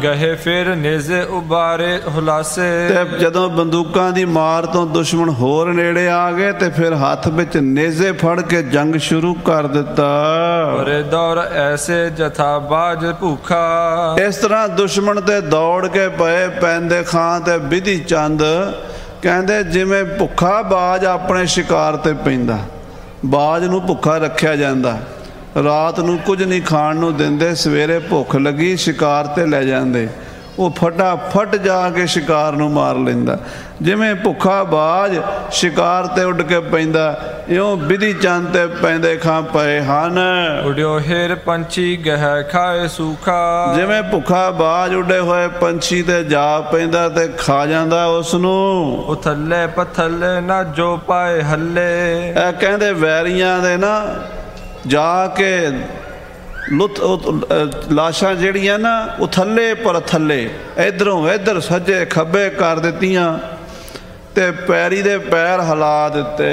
ਗਹੇ ਫਿਰ ਨੇਜ਼ੇ ਉਬਾਰੇ ਹੁਲਾਸੇ। ਤੇ ਜਦੋਂ ਬੰਦੂਕਾਂ ਦੀ ਮਾਰ ਤੋਂ ਦੁਸ਼ਮਣ ਹੋਰ ਨੇੜੇ ਆ ਗਏ ਤੇ ਫਿਰ ਹੱਥ ਵਿੱਚ ਨੇਜ਼ੇ ਫੜ ਕੇ ਜੰਗ ਸ਼ੁਰੂ ਕਰ ਦਿੱਤਾ। ਪਰੇ ਦੌਰ ਐਸੇ ਜਥਾ ਬਾਜ ਭੂਖਾ ਇਸ ਤਰ੍ਹਾਂ ਦੁਸ਼ਮਣ ਤੇ ਦੌੜ ਕੇ ਪਏ ਪੈਂਦੇ ਖਾਂ ਤੇ ਵਿਧੀ ਚੰਦ ਕਹਿੰਦੇ ਜਿਵੇਂ ਭੁੱਖਾ ਬਾਜ ਆਪਣੇ ਸ਼ਿਕਾਰ ਤੇ ਪੈਂਦਾ, ਬਾਜ ਨੂੰ ਭੁੱਖਾ ਰੱਖਿਆ ਜਾਂਦਾ, ਰਾਤ ਨੂੰ ਕੁਝ ਨਹੀਂ ਖਾਣ ਨੂੰ ਦਿੰਦੇ, ਸਵੇਰੇ ਭੁੱਖ ਲੱਗੀ ਸ਼ਿਕਾਰ ਤੇ ਲੈ ਜਾਂਦੇ। ਉਹ ਫਟਾਫਟ ਜਾ ਕੇ ਸ਼ਿਕਾਰ ਨੂੰ ਮਾਰ ਲੈਂਦਾ। ਜਿਵੇਂ ਭੁੱਖਾ ਬਾਜ ਸ਼ਿਕਾਰ ਤੇ ਉੱਡ ਕੇ ਪੈਂਦਾ ਇਉਂ ਵਿਧੀ ਚੰਦ ਤੇ ਪੈਂਦੇ ਖਾਂ ਪਏ ਹਨ। ਉਡਿਓ ਹੇਰ ਪੰਛੀ ਗਹਿ ਖਾਏ ਸੂਖਾ। ਜਿਵੇਂ ਭੁੱਖਾ ਬਾਜ ਉੱਡੇ ਹੋਏ ਪੰਛੀ ਤੇ ਜਾ ਪੈਂਦਾ ਤੇ ਖਾ ਜਾਂਦਾ ਉਸ ਨੂੰ ਉਥੱਲੇ ਪਥੱਲੇ ਨਾ ਜੋ ਪਾਏ ਹੱਲੇ। ਇਹ ਕਹਿੰਦੇ ਵੈਰੀਆਂ ਦੇ ਨਾ ਜਾ ਕੇ ਅਹ, ਲਾਸ਼ਾਂ ਜਿਹੜੀਆਂ ਨਾ ਉਹ ਥੱਲੇ ਪਰ ਥੱਲੇ ਇਧਰੋਂ ਇਧਰ ਸੱਜੇ ਖੱਬੇ ਕਰ ਦਿੱਤੀਆਂ ਤੇ ਪੈਰੀ ਦੇ ਪੈਰ ਹਿਲਾ ਦਿੱਤੇ।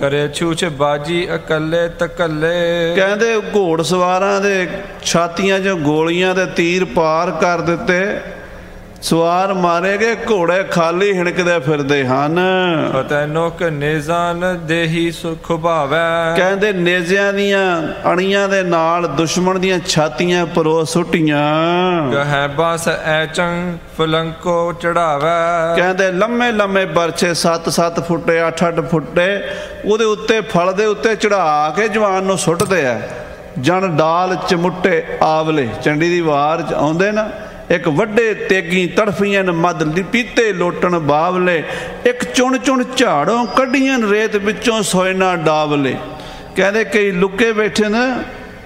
ਕਰੇ ਛੂਛ ਬਾਜੀ ਇਕੱਲੇ ਤਕੱਲੇ। ਕਹਿੰਦੇ ਘੋੜ ਸਵਾਰਾਂ ਦੇ ਛਾਤੀਆਂ 'ਚੋਂ ਗੋਲੀਆਂ ਦੇ ਤੀਰ ਪਾਰ ਕਰ ਦਿੱਤੇ। ਸਵਾਰ ਮਾਰੇ ਗਏ ਘੋੜੇ ਖਾਲੀ ਹਿਣਕਦੇ ਫਿਰਦੇ ਹਨ। ਫਤੈ ਨੋਕ ਨਿਜ਼ਾਨ ਦੇਹੀ ਸੁਖ ਭਾਵੈ। ਕਹਿੰਦੇ ਨੇਜ਼ਿਆਂ ਦੀਆਂ ਅਣੀਆਂ ਦੇ ਨਾਲ ਦੁਸ਼ਮਣ ਦੀਆਂ ਛਾਤੀਆਂ ਪਰੋ ਸੁੱਟੀਆਂ। ਗਹਿ ਬਸ ਐਚੰ ਫਲੰਕੋ ਚੜਾਵੈ। ਕਹਿੰਦੇ ਲੰਮੇ ਲੰਮੇ ਬਰਛੇ 7-7 ਫੁੱਟੇ 8-8 ਫੁੱਟੇ ਉਹਦੇ ਉੱਤੇ ਫਲ ਦੇ ਉੱਤੇ ਚੜਾ ਕੇ ਜਵਾਨ ਨੂੰ ਸੁੱਟਦੇ ਆ ਜਣ ਡਾਲ ਚਮੁੱਟੇ ਆਵਲੇ ਚੰਡੀ ਦੀ ਵਾਰ ਚ ਆਉਂਦੇ ਨਾ। ਇੱਕ ਵੱਡੇ ਤੇਗੀ ਤੜਫੀਆਂ ਮਦ ਲਿਪੀਤੇ ਲੋਟਣ ਬਾਵਲੇ ਇੱਕ ਚੁਣ ਚੁਣ ਝਾੜੋਂ ਕੱਢੀਆਂ ਰੇਤ ਵਿੱਚੋਂ ਸੋਇਨਾ ਡਾਵਲੇ। ਕਹਿੰਦੇ ਕਈ ਲੁੱਕੇ ਬੈਠੇ ਨੇ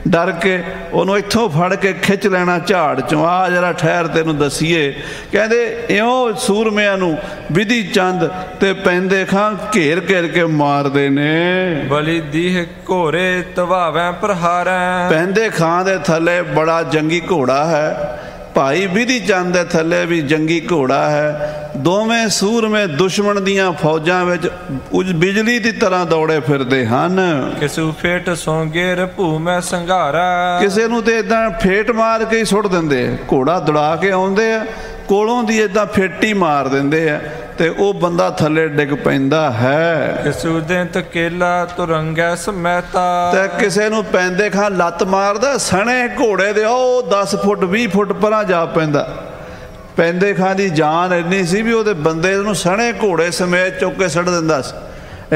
ਡਰ ਕੇ ਉਹਨੂੰ ਇੱਥੋਂ ਫੜ ਕੇ ਖਿੱਚ ਲੈਣਾ ਝਾੜ ਚੋਂ। ਆ ਜਰਾ ਠਹਿਰ ਤੈਨੂੰ ਦਸੀਏ। ਕਹਿੰਦੇ ਇਉਂ ਸੂਰਮਿਆਂ ਨੂੰ ਵਿਧੀ ਚੰਦ ਤੇ ਪੈਂਦੇ ਖਾਂ ਘੇਰ ਘੇਰ ਕੇ ਮਾਰਦੇ ਨੇ। ਬਲੀ ਦੀਹ ਘੋਰੇ ਤਵਾਵੈ ਪ੍ਰਹਾਰੈ। ਪੈਂਦੇ ਖਾਂ ਦੇ ਥੱਲੇ ਬੜਾ ਜੰਗੀ ਘੋੜਾ ਹੈ। ਭਾਈ ਵਿਧੀ ਚੰਦ ਦੇ ਥੱਲੇ ਵੀ ਜੰਗੀ ਘੋੜਾ ਹੈ। ਦੋਵੇਂ ਸੂਰਮੇ ਦੁਸ਼ਮਣ ਦੀਆਂ ਫੌਜਾਂ ਵਿੱਚ ਉਜ ਬਿਜਲੀ ਦੀ ਤਰ੍ਹਾਂ ਦੌੜੇ ਫਿਰਦੇ ਹਨ। ਕਿਸੂ ਫੇਟ ਸੋਂਗੇਰ ਭੂਮੈ ਸੰਘਾਰਾ। ਕਿਸੇ ਨੂੰ ਤੇ ਇਦਾਂ ਫੇਟ ਮਾਰ ਕੇ ਹੀ ਸੁੱਟ ਦਿੰਦੇ ਘੋੜਾ ਦੜਾ ਕੇ ਆਉਂਦੇ ਆ। ਕੋਲੋਂ ਦੀ ਇਦਾਂ ਫੇਟੀ ਮਾਰ ਦਿੰਦੇ ਆ। ਤੇ ਉਹ ਬੰਦਾ ਥੱਲੇ ਡਿੱਗ ਪੈਂਦਾ ਹੈ। ਕਿਸੂ ਦੇ ਤਕੇਲਾ ਤੁਰੰਗੈ ਸਮੈਤਾ। ਤੇ ਕਿਸੇ ਨੂੰ ਪੈਂਦੇ ਖਾਂ ਲੱਤ ਮਾਰਦਾ ਸਣੇ ਘੋੜੇ ਦੇ ਉਹ 10 ਫੁੱਟ 20 ਫੁੱਟ ਪਰਾਂ ਜਾ ਪੈਂਦਾ। ਪੈਂਦੇ ਖਾਂ ਦੀ ਜਾਨ ਇੰਨੀ ਸੀ ਵੀ ਉਹਦੇ ਬੰਦੇ ਨੂੰ ਸਣੇ ਘੋੜੇ ਸਮੇਤ ਚੁੱਕ ਕੇ ਸੜ ਦਿੰਦਾ ਸੀ।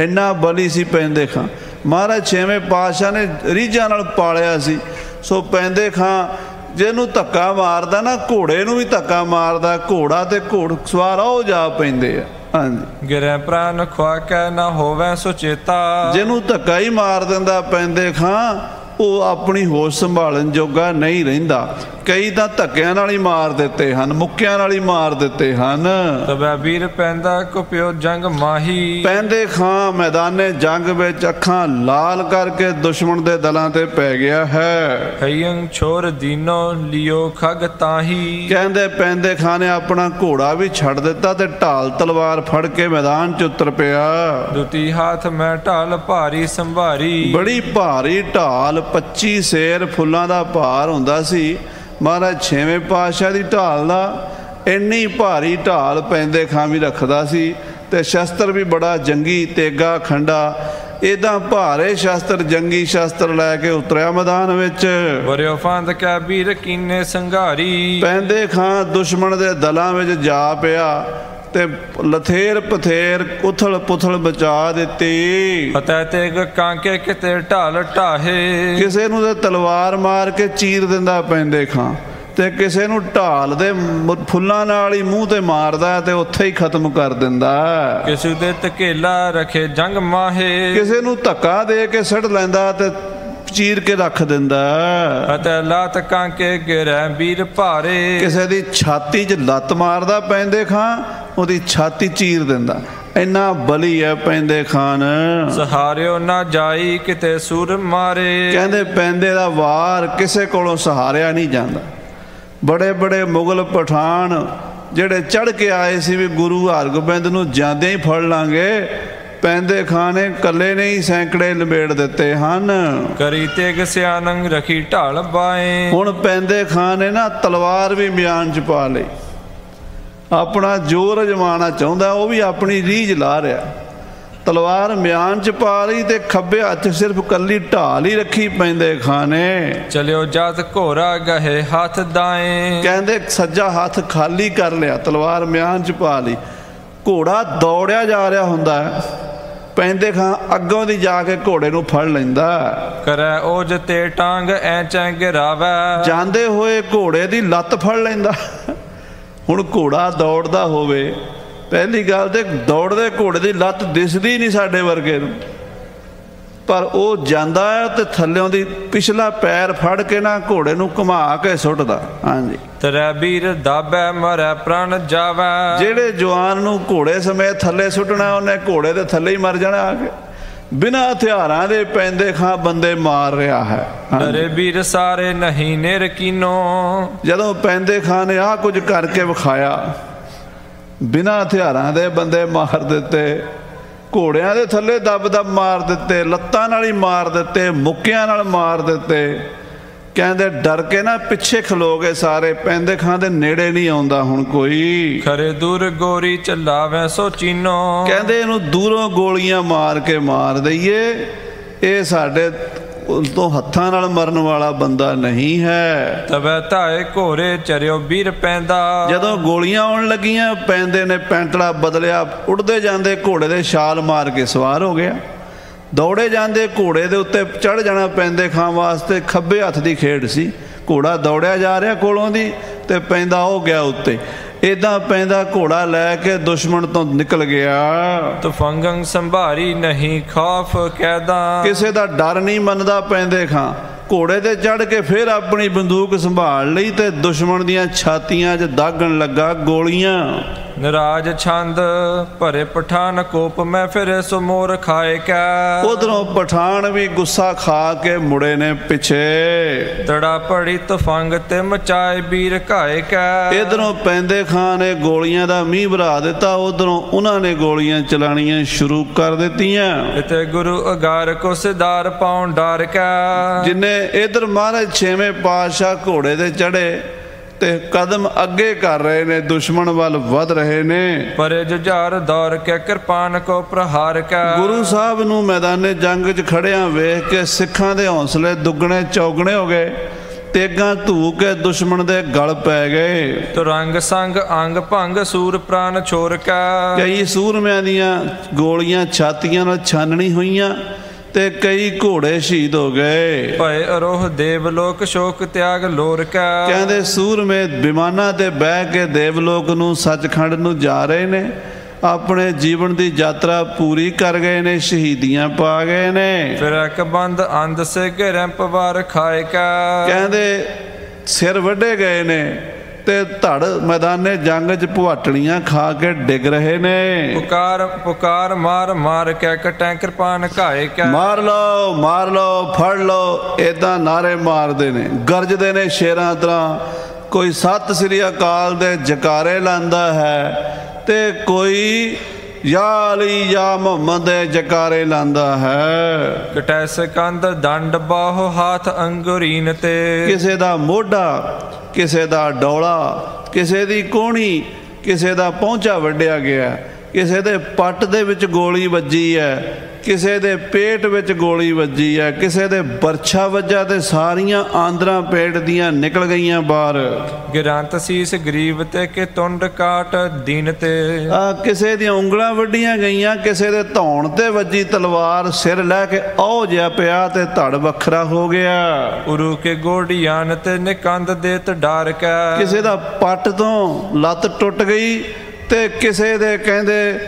ਇੰਨਾ ਬਲੀ ਸੀ ਪੈਂਦੇ ਖਾਂ। ਮਹਾਰਾਜ ਛੇਵੇਂ ਪਾਤਸ਼ਾਹ ਨੇ ਰੀਝਾਂ ਨਾਲ ਪਾਲਿਆ ਸੀ। ਸੋ ਪੈਂਦੇ ਖਾਂ ਜਿਹਨੂੰ ਧੱਕਾ ਮਾਰਦਾ ਨਾ ਘੋੜੇ ਨੂੰ ਵੀ ਧੱਕਾ ਮਾਰਦਾ ਘੋੜਾ ਤੇ ਘੋੜ ਸਵਾਰ ਉਹ ਜਾ ਪੈਂਦੇ ਆ। ਹਾਂਜੀ। ਗਿਰੈ ਪ੍ਰਾਨ ਖਵਾ ਕੇ ਨਾ ਹੋਵੈ ਸੁਚੇਤਾ ਜਿਹਨੂੰ ਧੱਕਾ ਹੀ ਮਾਰ ਦਿੰਦਾ ਪੈਂਦੇ ਖਾਂ ਉਹ ਆਪਣੀ ਹੋਸ਼ ਸੰਭਾਲਣ ਜੋਗਾ ਨਹੀਂ ਰਹਿੰਦਾ। ਕਈ ਤਾਂ ਧੱਕਿਆਂ ਨਾਲ ਹੀ ਮਾਰ ਦਿੱਤੇ ਹਨ ਮੁੱਕਿਆਂ ਨਾਲ ਹੀ ਮਾਰ ਦਿੱਤੇ ਹਨ। ਤਬੈ ਵੀਰ ਪੈਂਦਾ ਕੁਪਿਓ ਜੰਗ ਮਾਹੀ। ਪੈਂਦੇ ਖਾਂ ਮੈਦਾਨੇ ਜੰਗ ਵਿੱਚ ਅੱਖਾਂ ਲਾਲ ਕਰਕੇ ਦੁਸ਼ਮਣ ਦੇ ਦਲਾਂ ਤੇ ਪੈ ਗਿਆ ਹੈ। ਹਈੰ ਛੋਰ ਦੀਨੋ ਲਿਓ ਖਗ ਤਾਹੀ। ਕਹਿੰਦੇ ਪੈਂਦੇ ਖਾਂ ਨੇ ਆਪਣਾ ਘੋੜਾ ਵੀ ਛੱਡ ਦਿੱਤਾ ਤੇ ਢਾਲ ਤਲਵਾਰ ਫੜ ਕੇ ਮੈਦਾਨ 'ਚ ਉਤਰ ਪਿਆ। ਦੁਤੀ ਹਾਥ ਮੈਂ ਢਾਲ ਭਾਰੀ ਸੰਭਾਰੀ। ਬੜੀ ਭਾਰੀ ਢਾਲ 25 ਸੇਰ ਫੁੱਲਾਂ ਦਾ ਭਾਰ ਹੁੰਦਾ ਸੀ। ਮਹਾਰਾਜ ਛੇਵੇਂ ਪਾਤਸ਼ਾਹ ਦੀ ਢਾਲ ਦਾ ਇੰਨੀ ਭਾਰੀ ਢਾਲ ਪੈਂਦੇ ਖਾਂ ਵੀ ਰੱਖਦਾ ਸੀ ਤੇ ਸ਼ਸਤਰ ਵੀ ਬੜਾ ਜੰਗੀ ਤੇਗਾ ਖੰਡਾ ਇਦਾਂ ਭਾਰੇ ਸ਼ਸਤਰ ਜੰਗੀ ਸ਼ਸਤਰ ਲੈ ਕੇ ਉਤਰਿਆ ਮੈਦਾਨ ਵਿੱਚ। ਵਰਿਓ ਫੰਦ ਕੈ ਵੀਰ ਕੀਨੇ ਸੰਘਾਰੀ। ਪੈਂਦੇ ਖਾਂ ਦੁਸ਼ਮਣ ਦੇ ਦਲਾਂ ਵਿੱਚ ਜਾ ਪਿਆ। ਤੇ ਲਥੇਰ ਪਥੇਰ ਉਥਲ ਪੁਥਲ ਬਚਾ ਦਿੱਤੀ। ਫਤਿਹ ਤੇਗ ਕਾਂਕੇ ਕਿਤੇ ਢਾਲ ਢਾਹੇ। ਕਿਸੇ ਨੂੰ ਤੇ ਤਲਵਾਰ ਮਾਰ ਕੇ ਚੀਰ ਦਿੰਦਾ ਪੈਂਦੇ ਖਾਂ ਤੇ ਕਿਸੇ ਨੂੰ ਢਾਲ ਦੇ ਫੁੱਲਾਂ ਨਾਲ ਹੀ ਮੂੰਹ ਤੇ ਮਾਰਦਾ ਤੇ ਉੱਥੇ ਹੀ ਖਤਮ ਕਰ ਦਿੰਦਾ। ਕਿਸੂ ਦੇ ਧਕੇਲਾ ਰਖੇ ਜੰਗ ਮਾਹੇ। ਕਿਸੇ ਨੂੰ ਧੱਕਾ ਦੇ ਕੇ ਸੜ ਲੈਂਦਾ ਤੇ ਚੀਰ ਕੇ ਰੱਖ ਦਿੰਦਾ ਫਤਿਹ ਲਾਤ ਕਾਂਕੇ ਗਿਰੈ ਵੀਰ ਭਾਰੇ। ਕਿਸੇ ਦੀ ਛਾਤੀ 'ਚ ਲੱਤ ਮਾਰਦਾ ਪੈਂਦੇ ਖਾਂ ਉਹਦੀ ਛਾਤੀ ਚੀਰ ਦਿੰਦਾ। ਇੰਨਾ ਬਲੀ ਹੈ ਪੈਂਦੇ ਖਾਨ। ਸਹਾਰਿਓ ਨਾ ਜਾਈ ਕਿਤੇ ਸੁਰ ਮਾਰੇ। ਕਹਿੰਦੇ ਪੈਂਦੇ ਦਾ ਵਾਰ ਕਿਸੇ ਕੋਲੋਂ ਸਹਾਰਿਆ ਨਹੀਂ ਜਾਂਦਾ। ਬੜੇ ਬੜੇ ਮੁਗਲ ਪਠਾਨ ਜਿਹੜੇ ਚੜ ਕੇ ਆਏ ਸੀ ਵੀ ਗੁਰੂ ਹਰਗੋਬਿੰਦ ਨੂੰ ਜਾਂਦੇ ਹੀ ਫੜ ਲਾਂਗੇ ਪੈਂਦੇ ਖਾਨ ਕੱਲੇ ਨੇ ਹੀ ਸੈਂਕੜੇ ਲੰਬੇੜ ਦਿੱਤੇ ਹਨ। ਕਰੀ ਤੇਗ ਸਿਆਨੰਗ ਰਖੀ ਢਾਲ ਬਾਏ ਹੁਣ ਪੈਂਦੇ ਖਾਨ ਨੇ ਤਲਵਾਰ ਵੀ ਮਿਆਨ ਚ ਪਾ ਲਈ। ਆਪਣਾ ਜੋਰ ਅਜਮਾਣਾ ਚਾਹੁੰਦਾ ਉਹ ਵੀ ਆਪਣੀ ਰੀਝ ਲਾ ਰਿਹਾ। ਤਲਵਾਰ ਮਿਆਨ ਚ ਪਾ ਲਈ ਤੇ ਖੱਬੇ ਹੱਥ ਸਿਰਫ ਕੱਲੀ ਢਾਲ ਹੀ ਰੱਖੀ ਪੈਂਦੇ ਖਾਨੇ ਚਲਿਓ ਜਤ ਘੋਰਾ ਗਹੇ ਹੱਥ ਦਾਏ। ਕਹਿੰਦੇ ਸੱਜਾ ਹੱਥ ਖਾਲੀ ਕਰ ਲਿਆ ਤਲਵਾਰ ਮਿਆਨ ਚ ਪਾ ਲਈ। ਘੋੜਾ ਦੌੜਿਆ ਜਾ ਰਿਹਾ ਹੁੰਦਾ ਹੈ। ਪੈਂਦੇ ਖਾਂ ਅੱਗੋਂ ਦੀ ਜਾ ਕੇ ਘੋੜੇ ਨੂੰ ਫੜ ਲੈਂਦਾ। ਕਰੈ ਓਜ ਤੇ ਟਾਂਗ ਐ ਚੈਂਗ ਰਾਵੈ। ਜਾਂਦੇ ਹੋਏ ਘੋੜੇ ਦੀ ਲੱਤ ਫੜ ਲੈਂਦਾ। ਹੁਣ ਘੋੜਾ ਦੌੜਦਾ ਹੋਵੇ ਪਹਿਲੀ ਗੱਲ ਤੇ ਦੌੜਦੇ ਘੋੜੇ ਦੀ ਲੱਤ ਦਿਸਦੀ ਨਹੀਂ ਸਾਡੇ ਵਰਗੇ ਨੂੰ। ਪਰ ਉਹ ਜਾਂਦਾ ਹੈ ਤੇ ਥੱਲਿਓਂ ਦੀ ਪਿਛਲਾ ਪੈਰ ਫੜ ਕੇ ਨਾ ਘੋੜੇ ਨੂੰ ਘੁਮਾ ਕੇ ਸੁੱਟਦਾ। ਹਾਂਜੀ। ਤਰੈ ਵੀਰ ਦਾਬੈ ਮਰੈ ਪ੍ਰਣ ਜਾਵੈ। ਜਿਹੜੇ ਜਵਾਨ ਨੂੰ ਘੋੜੇ ਸਮੇਤ ਥੱਲੇ ਸੁੱਟਣਾ ਉਹਨੇ ਘੋੜੇ ਦੇ ਥੱਲੇ ਹੀ ਮਰ ਜਾਣਾ ਆ ਕੇ। ਬਿਨਾਂ ਹਥਿਆਰਾਂ ਦੇ ਪੈਂਦੇ ਖਾਂ ਬੰਦੇ ਮਾਰ ਰਿਹਾ ਹੈ। ਡਰੇ ਵੀਰ ਸਾਰੇ ਨਹੀਂ ਨਿਰ ਕੀਨੋ। ਜਦੋਂ ਪੈਂਦੇ ਖਾਨ ਨੇ ਆਹ ਕੁਝ ਕਰਕੇ ਵਿਖਾਇਆ ਬਿਨਾਂ ਹਥਿਆਰਾਂ ਦੇ ਬੰਦੇ ਮਾਰ ਦਿੱਤੇ। ਘੋੜਿਆਂ ਦੇ ਥੱਲੇ ਦਬ ਦਬ ਮਾਰ ਦਿੱਤੇ ਲੱਤਾਂ ਨਾਲ ਹੀ ਮਾਰ ਦਿੱਤੇ ਮੁੱਕਿਆਂ ਨਾਲ ਮਾਰ ਦਿੱਤੇ। ਕਹਿੰਦੇ ਡਰ ਕੇ ਨਾ ਪਿੱਛੇ ਖਲੋ ਗਏ ਸਾਰੇ ਪੈਂਦੇ ਖਾਂ ਦੇ ਨੇੜੇ ਨਹੀਂ ਆਉਂਦਾ ਹੁਣ ਕੋਈ। ਖਰੇ ਦੂਰ ਗੋਰੀ ਚੱਲਾਵੈ ਸੋ ਚੀਨੋ। ਕਹਿੰਦੇ ਇਹਨੂੰ ਦੂਰੋਂ ਗੋਲੀਆਂ ਮਾਰ ਕੇ ਮਾਰ ਦਈਏ ਇਹ ਸਾਡੇ ਤੋਂ ਹੱਥਾਂ ਨਾਲ ਮਰਨ ਵਾਲਾ ਬੰਦਾ ਨਹੀਂ ਹੈ। ਤਬੈ ਧਾਏ ਘੋਰੇ ਚਰਿਓ ਵੀਰ ਪੈਂਦਾ। ਜਦੋਂ ਗੋਲੀਆਂ ਆਉਣ ਲੱਗੀਆਂ ਪੈਂਦੇ ਨੇ ਪੈਂਟਲਾ ਬਦਲਿਆ ਉੱਡਦੇ ਜਾਂਦੇ ਘੋੜੇ ਦੇ ਛਾਲ ਮਾਰ ਕੇ ਸਵਾਰ ਹੋ ਗਿਆ। ਦੌੜੇ ਜਾਂਦੇ ਘੋੜੇ ਦੇ ਉੱਤੇ ਚੜ ਜਾਣਾ ਪੈਂਦੇ ਖਾਂ ਵਾਸਤੇ ਖੱਬੇ ਹੱਥ ਦੀ ਖੇਡ ਸੀ। ਘੋੜਾ ਦੌੜਿਆ ਜਾ ਰਿਹਾ ਕੋਲੋਂ ਦੀ ਤੇ ਪੈਂਦਾ ਹੋ ਗਿਆ ਉੱਤੇ। ਇਦਾਂ ਪੈਂਦਾ ਘੋੜਾ ਲੈ ਕੇ ਦੁਸ਼ਮਣ ਤੋਂ ਨਿਕਲ ਗਿਆ। ਤੁਫੰਗੰ ਸੰਭਾਰੀ ਨਹੀਂ ਖੌਫ ਕੈਦਾ। ਕਿਸੇ ਦਾ ਡਰ ਨਹੀਂ ਮੰਨਦਾ ਪੈਂਦੇ ਖਾਂ। ਘੋੜੇ ਤੇ ਚੜ ਕੇ ਫਿਰ ਆਪਣੀ ਬੰਦੂਕ ਸੰਭਾਲ ਲਈ ਤੇ ਦੁਸ਼ਮਣ ਦੀਆਂ ਛਾਤੀਆਂ 'ਚ ਦਾਗਣ ਲੱਗਾ ਗੋਲੀਆਂ। ਨਰਾਜ ਛੰਦ ਭਰੇ ਪਠਾਨ ਕੋਪ ਮੈਂ ਫਿਰ ਸੋ ਮੋਰ ਖਾਏ ਕੈ। ਉਧਰੋਂ ਪਠਾਨ ਵੀ ਗੁੱਸਾ ਖਾ ਕੇ ਮੁੜੇ ਨੇ ਪਿੱਛੇ। ਤੜਾ ਪੜੀ ਤਫੰਗ ਤੇ ਮਚਾਏ ਵੀਰ ਘਾਏ ਕੈ। ਇਧਰੋਂ ਪੈਂਦੇ ਖਾਂ ਨੇ ਗੋਲੀਆਂ ਦਾ ਮੀਂਹ ਭਰਾ ਦਿੱਤਾ ਉਧਰੋਂ ਉਹਨਾਂ ਨੇ ਗੋਲੀਆਂ ਚਲਾਣੀਆਂ ਸ਼ੁਰੂ ਕਰ ਦਿੱਤੀਆਂ। ਇਤੇ ਗੁਰੂ ਅਗਾਰ ਕੋ ਸਿਦਾਰ ਪਾਉਣ ਡਰ ਕੈ। ਜਿਨੇ ਇਧਰ ਮਹਾਰਾਜ ਛੇਵੇਂ ਪਾਤਸ਼ਾਹ ਘੋੜੇ ਤੇ ਚੜੇ ਤੇ ਕਦਮ ਅੱਗੇ ਕਰ ਰਹੇ ਨੇ ਦੁਸ਼ਮਣ ਵੱਲ ਵਧ ਰਹੇ ਨੇ। ਪਰੇ ਜੁਝਾਰ ਦੌਰ ਕੇ ਕਿਰਪਾਨ ਕੋ ਪ੍ਰਹਾਰ ਕੈ। ਗੁਰੂ ਸਾਹਿਬ ਨੂੰ ਮੈਦਾਨੇ ਜੰਗ 'ਚ ਖੜਿਆਂ ਵੇਖ ਕੇ ਸਿੱਖਾਂ ਦੇ ਹੌਸਲੇ ਦੁੱਗਣੇ ਚੌਗਣੇ ਹੋ ਗਏ ਤੇਗਾਂ ਧੂ ਕੇ ਦੁਸ਼ਮਣ ਦੇ ਗਲ ਪੈ ਗਏ। ਤੁਰੰਗ ਸੰਗ ਅੰਗ ਭੰਗ ਸੂਰ ਪ੍ਰਾਨ ਛੋਰ ਕੈ। ਕਈ ਸੂਰਮਿਆਂ ਦੀਆਂ ਗੋਲੀਆਂ ਛਾਤੀਆਂ ਨਾਲ ਛਾਨਣੀ ਹੋਈਆਂ ਤੇ ਕਈ ਘੋੜੇ ਸ਼ਹੀਦ ਹੋ ਗਏ। ਭਏ ਅਰੋਹ ਦੇਵ ਲੋਕ ਸ਼ੋਕ ਤਿਆਗ ਲੋਰ ਕੈ। ਕਹਿੰਦੇ ਸੂਰਮੇ ਵਿਮਾਨਾਂ ਤੇ ਬਹਿ ਕੇ ਦੇਵਲੋਕ ਨੂੰ ਸੱਚਖੰਡ ਨੂੰ ਜਾ ਰਹੇ ਨੇ। ਆਪਣੇ ਜੀਵਨ ਦੀ ਯਾਤਰਾ ਪੂਰੀ ਕਰ ਗਏ ਨੇ ਸ਼ਹੀਦੀਆਂ ਪਾ ਗਏ ਨੇ। ਫਿਰ ਇੱਕ ਬੰਦ ਅੰਧ ਸੇ ਘਰੈਂ ਪਵਾਰ ਖਾਏ ਕੈ ਕਹਿੰਦੇ ਸਿਰ ਵੱਢੇ ਗਏ ਨੇ। ਤੇ ਧੜ ਮੈਦਾਨੇ ਜੰਗ 'ਚ ਭਵਾਟਣੀਆਂ ਖਾ ਕੇ ਡਿੱਗ ਰਹੇ ਨੇ। ਪੁਕਾਰ ਪੁਕਾਰ ਮਾਰ ਮਾਰ ਕੇ ਕਟੈ ਕਿਰਪਾਨ ਘਾਏ ਕੈ ਮਾਰ ਲਓ ਮਾਰ ਲਓ ਫੜ ਲਓ ਇਦਾਂ ਨਾਰੇ ਮਾਰਦੇ ਨੇ ਗਰਜਦੇ ਨੇ ਸ਼ੇਰਾਂ ਤਰ੍ਹਾਂ। ਕੋਈ ਸਤਿ ਸ੍ਰੀ ਅਕਾਲ ਦੇ ਜਕਾਰੇ ਲਾਂਦਾ ਹੈ ਤੇ ਕੋਈ ਯਾ ਅਲੀ ਯਾ ਮੁਹੰਮਦ ਦੇ ਜਕਾਰੇ ਲਾਂਦਾ ਹੈ। ਕਟੈ ਸਕੰਦ ਦੰਡ ਬਾਹੋ ਹਾਥ ਅੰਗੁਰੀਨ ਤੇ। ਕਿਸੇ ਦਾ ਮੋਢਾ ਕਿਸੇ ਦਾ ਡੌਲਾ, ਕਿਸੇ ਦੀ ਕੋਣੀ, ਕਿਸੇ ਦਾ ਪਹੁੰਚਾ ਵੱਢਿਆ ਗਿਆ। ਕਿਸੇ ਦੇ ਪੱਟ ਦੇ ਵਿੱਚ ਗੋਲੀ ਵੱਜੀ ਹੈ। ਕਿਸੇ ਦੇ ਪੇਟ ਵਿੱਚ ਗੋਲੀ ਵੱਜੀ ਹੈ ਕਿਸੇ ਦੇ ਬਰਛਾ ਵੱਜਾ ਤੇ ਸਾਰੀਆਂ ਆਂਦਰਾਂ ਪੇਟ ਦੀਆਂ ਨਿਕਲ ਗਈਆਂ ਬਾਹਰ। ਗਿਰੰਤ ਸੀਸ ਗਰੀਬ ਤੇ ਕਿ ਤੁੰਡ ਕਾਟ ਦੀਨ ਤੇ। ਆ ਕਿਸੇ ਦੀਆਂ ਉਂਗਲਾਂ ਵੱਡੀਆਂ ਗਈਆਂ ਕਿਸੇ ਦੇ ਧੌਣ ਤੇ ਵੱਜੀ ਤਲਵਾਰ ਸਿਰ ਲੈ ਕੇ ਔ ਜਿਹਾ ਪਿਆ ਤੇ ਧੜ ਵੱਖਰਾ ਹੋ ਗਿਆ। ਉਰੂ ਕੇ ਗੋੜੀਆਂ ਤੇ ਨਿਕੰਦ ਦੇ ਤ ਡਰ ਕੈ। ਕਿਸੇ ਦਾ ਪੱਟ ਤੋਂ ਲੱਤ ਟੁੱਟ ਗਈ ਤੇ ਕਿਸੇ ਦੇ ਕਹਿੰਦੇ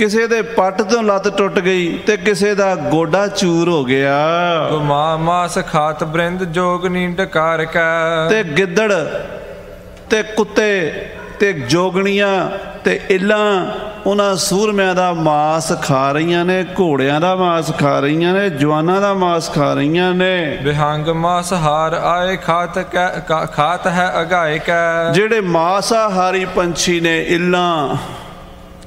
ਕਿਸੇ ਦੇ ਪੱਟ ਤੋਂ ਲੱਤ ਟੁੱਟ ਗਈ ਤੇ ਕਿਸੇ ਦਾ ਗੋਡਾ ਚੂਰ ਹੋ ਗਿਆ। ਗੁਮਾ ਮਾਸ ਖਾਤ ਬ੍ਰਿੰਦ ਜੋਗ ਨੀ ਡਕਾਰ ਕੈ। ਤੇ ਗਿੱਦੜ ਤੇ ਕੁੱਤੇ ਤੇ ਜੋਗਣੀਆਂ ਤੇ ਇੱਲਾਂ ਉਹਨਾਂ ਸੂਰਮਿਆਂ ਦਾ ਮਾਸ ਖਾ ਰਹੀਆਂ ਨੇ ਘੋੜਿਆਂ ਦਾ ਮਾਸ ਖਾ ਰਹੀਆਂ ਨੇ ਜਵਾਨਾਂ ਦਾ ਮਾਸ ਖਾ ਰਹੀਆਂ ਨੇ। ਵਿਹੰਗ ਮਾਸ ਹਾਰ ਆਏ ਖਾਤ ਖਾਤ ਹੈ ਅਗਾਏ ਕੈ। ਜਿਹੜੇ ਮਾਸਾਹਾਰੀ ਪੰਛੀ ਨੇ ਇੱਲਾਂ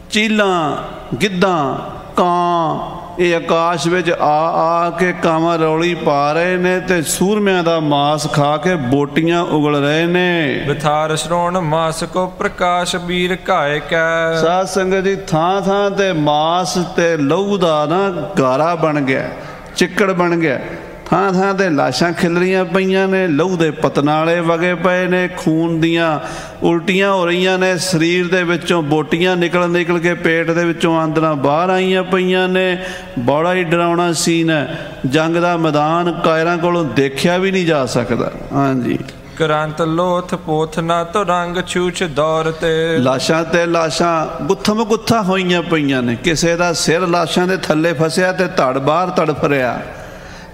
ਚੀਲਾਂ ਗਿੱਧਾਂ ਕਾਂ ਇਹ ਆਕਾਸ਼ ਵਿੱਚ ਆ ਆ ਕੇ ਕਾਵਾਂ ਰੌਲੀ ਪਾ ਰਹੇ ਨੇ ਤੇ ਸੂਰਮਿਆਂ ਦਾ ਮਾਸ ਖਾ ਕੇ ਬੋਟੀਆਂ ਉਗਲ ਰਹੇ ਨੇ। ਵਿਥਾਰ ਸ਼੍ਰੋਣ ਮਾਸ ਕੋ ਪ੍ਰਕਾਸ਼ ਬੀਰ ਘਾਏ ਕੈ। ਸਾਧ ਸੰਗਤ ਜੀ ਥਾਂ ਥਾਂ ਤੇ ਮਾਸ ਤੇ ਲਹੂ ਦਾ ਨਾ ਗਾਰਾ ਬਣ ਗਿਆ ਚਿੱਕੜ ਬਣ ਗਿਆ। ਥਾਂ ਥਾਂ ਤੇ ਲਾਸ਼ਾਂ ਖਿਲਰੀਆਂ ਪਈਆਂ ਨੇ ਲਹੂ ਦੇ ਪਤਨਾਲੇ ਵਗੇ ਪਏ ਨੇ ਖੂਨ ਦੀਆਂ ਉਲਟੀਆਂ ਹੋ ਰਹੀਆਂ ਨੇ ਸਰੀਰ ਦੇ ਵਿੱਚੋਂ ਬੋਟੀਆਂ ਨਿਕਲ ਨਿਕਲ ਕੇ ਪੇਟ ਦੇ ਵਿੱਚੋਂ ਆਂਦਰਾਂ ਬਾਹਰ ਆਈਆਂ ਪਈਆਂ ਨੇ। ਬੜਾ ਹੀ ਡਰਾਉਣਾ ਸੀਨ ਹੈ। ਜੰਗ ਦਾ ਮੈਦਾਨ ਕਾਇਰਾਂ ਕੋਲੋਂ ਦੇਖਿਆ ਵੀ ਨਹੀਂ ਜਾ ਸਕਦਾ। ਹਾਂਜੀ। ਕਰੰਤ ਲੋਥ ਪੋਥ ਨਾ ਤੋ ਰੰਗ ਛੂਛ ਦੌਰ ਤੇ। ਲਾਸ਼ਾਂ ਤੇ ਲਾਸ਼ਾਂ ਗੁੱਥਮ ਗੁੱਥਾ ਹੋਈਆਂ ਪਈਆਂ ਨੇ। ਕਿਸੇ ਦਾ ਸਿਰ ਲਾਸ਼ਾਂ ਦੇ ਥੱਲੇ ਫਸਿਆ ਤੇ ਧੜ ਬਾਹਰ ਤੜਫ ਰਿਹਾ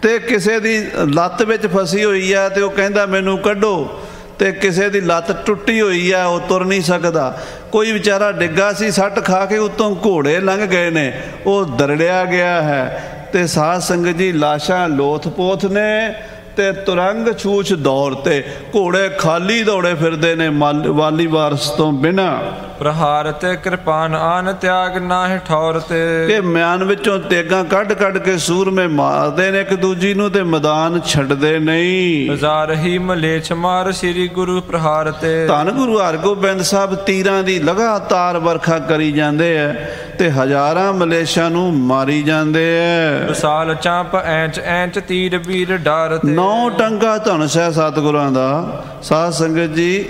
ਤੇ ਕਿਸੇ ਦੀ ਲੱਤ ਵਿੱਚ ਫਸੀ ਹੋਈ ਆ ਤੇ ਉਹ ਕਹਿੰਦਾ ਮੈਨੂੰ ਕੱਢੋ ਤੇ ਕਿਸੇ ਦੀ ਲੱਤ ਟੁੱਟੀ ਹੋਈ ਆ, ਉਹ ਤੁਰ ਨਹੀਂ ਸਕਦਾ। ਕੋਈ ਵਿਚਾਰਾ ਡਿੱਗਾ ਸੀ, ਸੱਟ ਖਾ ਕੇ ਉਤੋਂ ਘੋੜੇ ਲੰਘ ਗਏ ਨੇ, ਉਹ ਦਰੜਿਆ ਗਿਆ ਹੈ। ਤੇ ਸਾਧ ਸੰਗਤ ਜੀ, ਲਾਸ਼ਾਂ ਲੋਥਪੋਥ ਨੇ ਤੇ ਤੁਰੰਗ ਛੂਛ ਦੌਰ ਤੇ ਘੋੜੇ ਖਾਲੀ ਦੌੜੇ ਫਿਰਦੇ ਨੇ ਮਲ- ਵਾਲੀ ਵਾਰਸ ਤੋਂ ਬਿਨਾ। ਪ੍ਰਹਾਰ ਤੇ ਕਿਰਪਾਨ ਆਨ ਤਿਆਗ ਨਾਹਿ ਠੌਰ ਤੇ। ਕਿ ਮਿਆਨ ਵਿੱਚੋਂ ਤੇਗਾਂ ਕੱਢ ਕੱਢ ਕੇ ਸੂਰਮੇ ਮਾਰਦੇ ਨੇ ਇੱਕ ਦੂਜੀ ਨੂੰ ਤੇ ਮੈਦਾਨ ਛੱਡਦੇ ਨਹੀਂ। ਹਜ਼ਾਰ ਹੀ ਮਲੇਛ ਮਾਰ ਸ੍ਰੀ ਗੁਰੂ ਪ੍ਰਹਾਰ ਤੇ। ਧੰਨ ਗੁਰੂ ਹਰਗੋਬਿੰਦ ਸਾਹਿਬ ਤੀਰਾਂ ਦੀ ਲਗਾਤਾਰ ਵਰਖਾ ਕਰੀ ਜਾਂਦੇ ਐ ਤੇ ਹਜ਼ਾਰਾਂ ਮਲੇਸ਼ਾਂ ਨੂੰ ਮਾਰੀ ਜਾਂਦੇ ਐ। ਵਿਸਾਲ ਚਾਂਪ ਐਂਚ ਐਂਚ ਤੀਰ ਵੀਰ ਡਰ ਤੇ। ਨੌ ਟੰਗਾ ਧਨੁਸ਼ ਹੈ ਸਤਿਗੁਰਾਂ ਦਾ। ਸਾਧ ਸੰਗਤ ਜੀ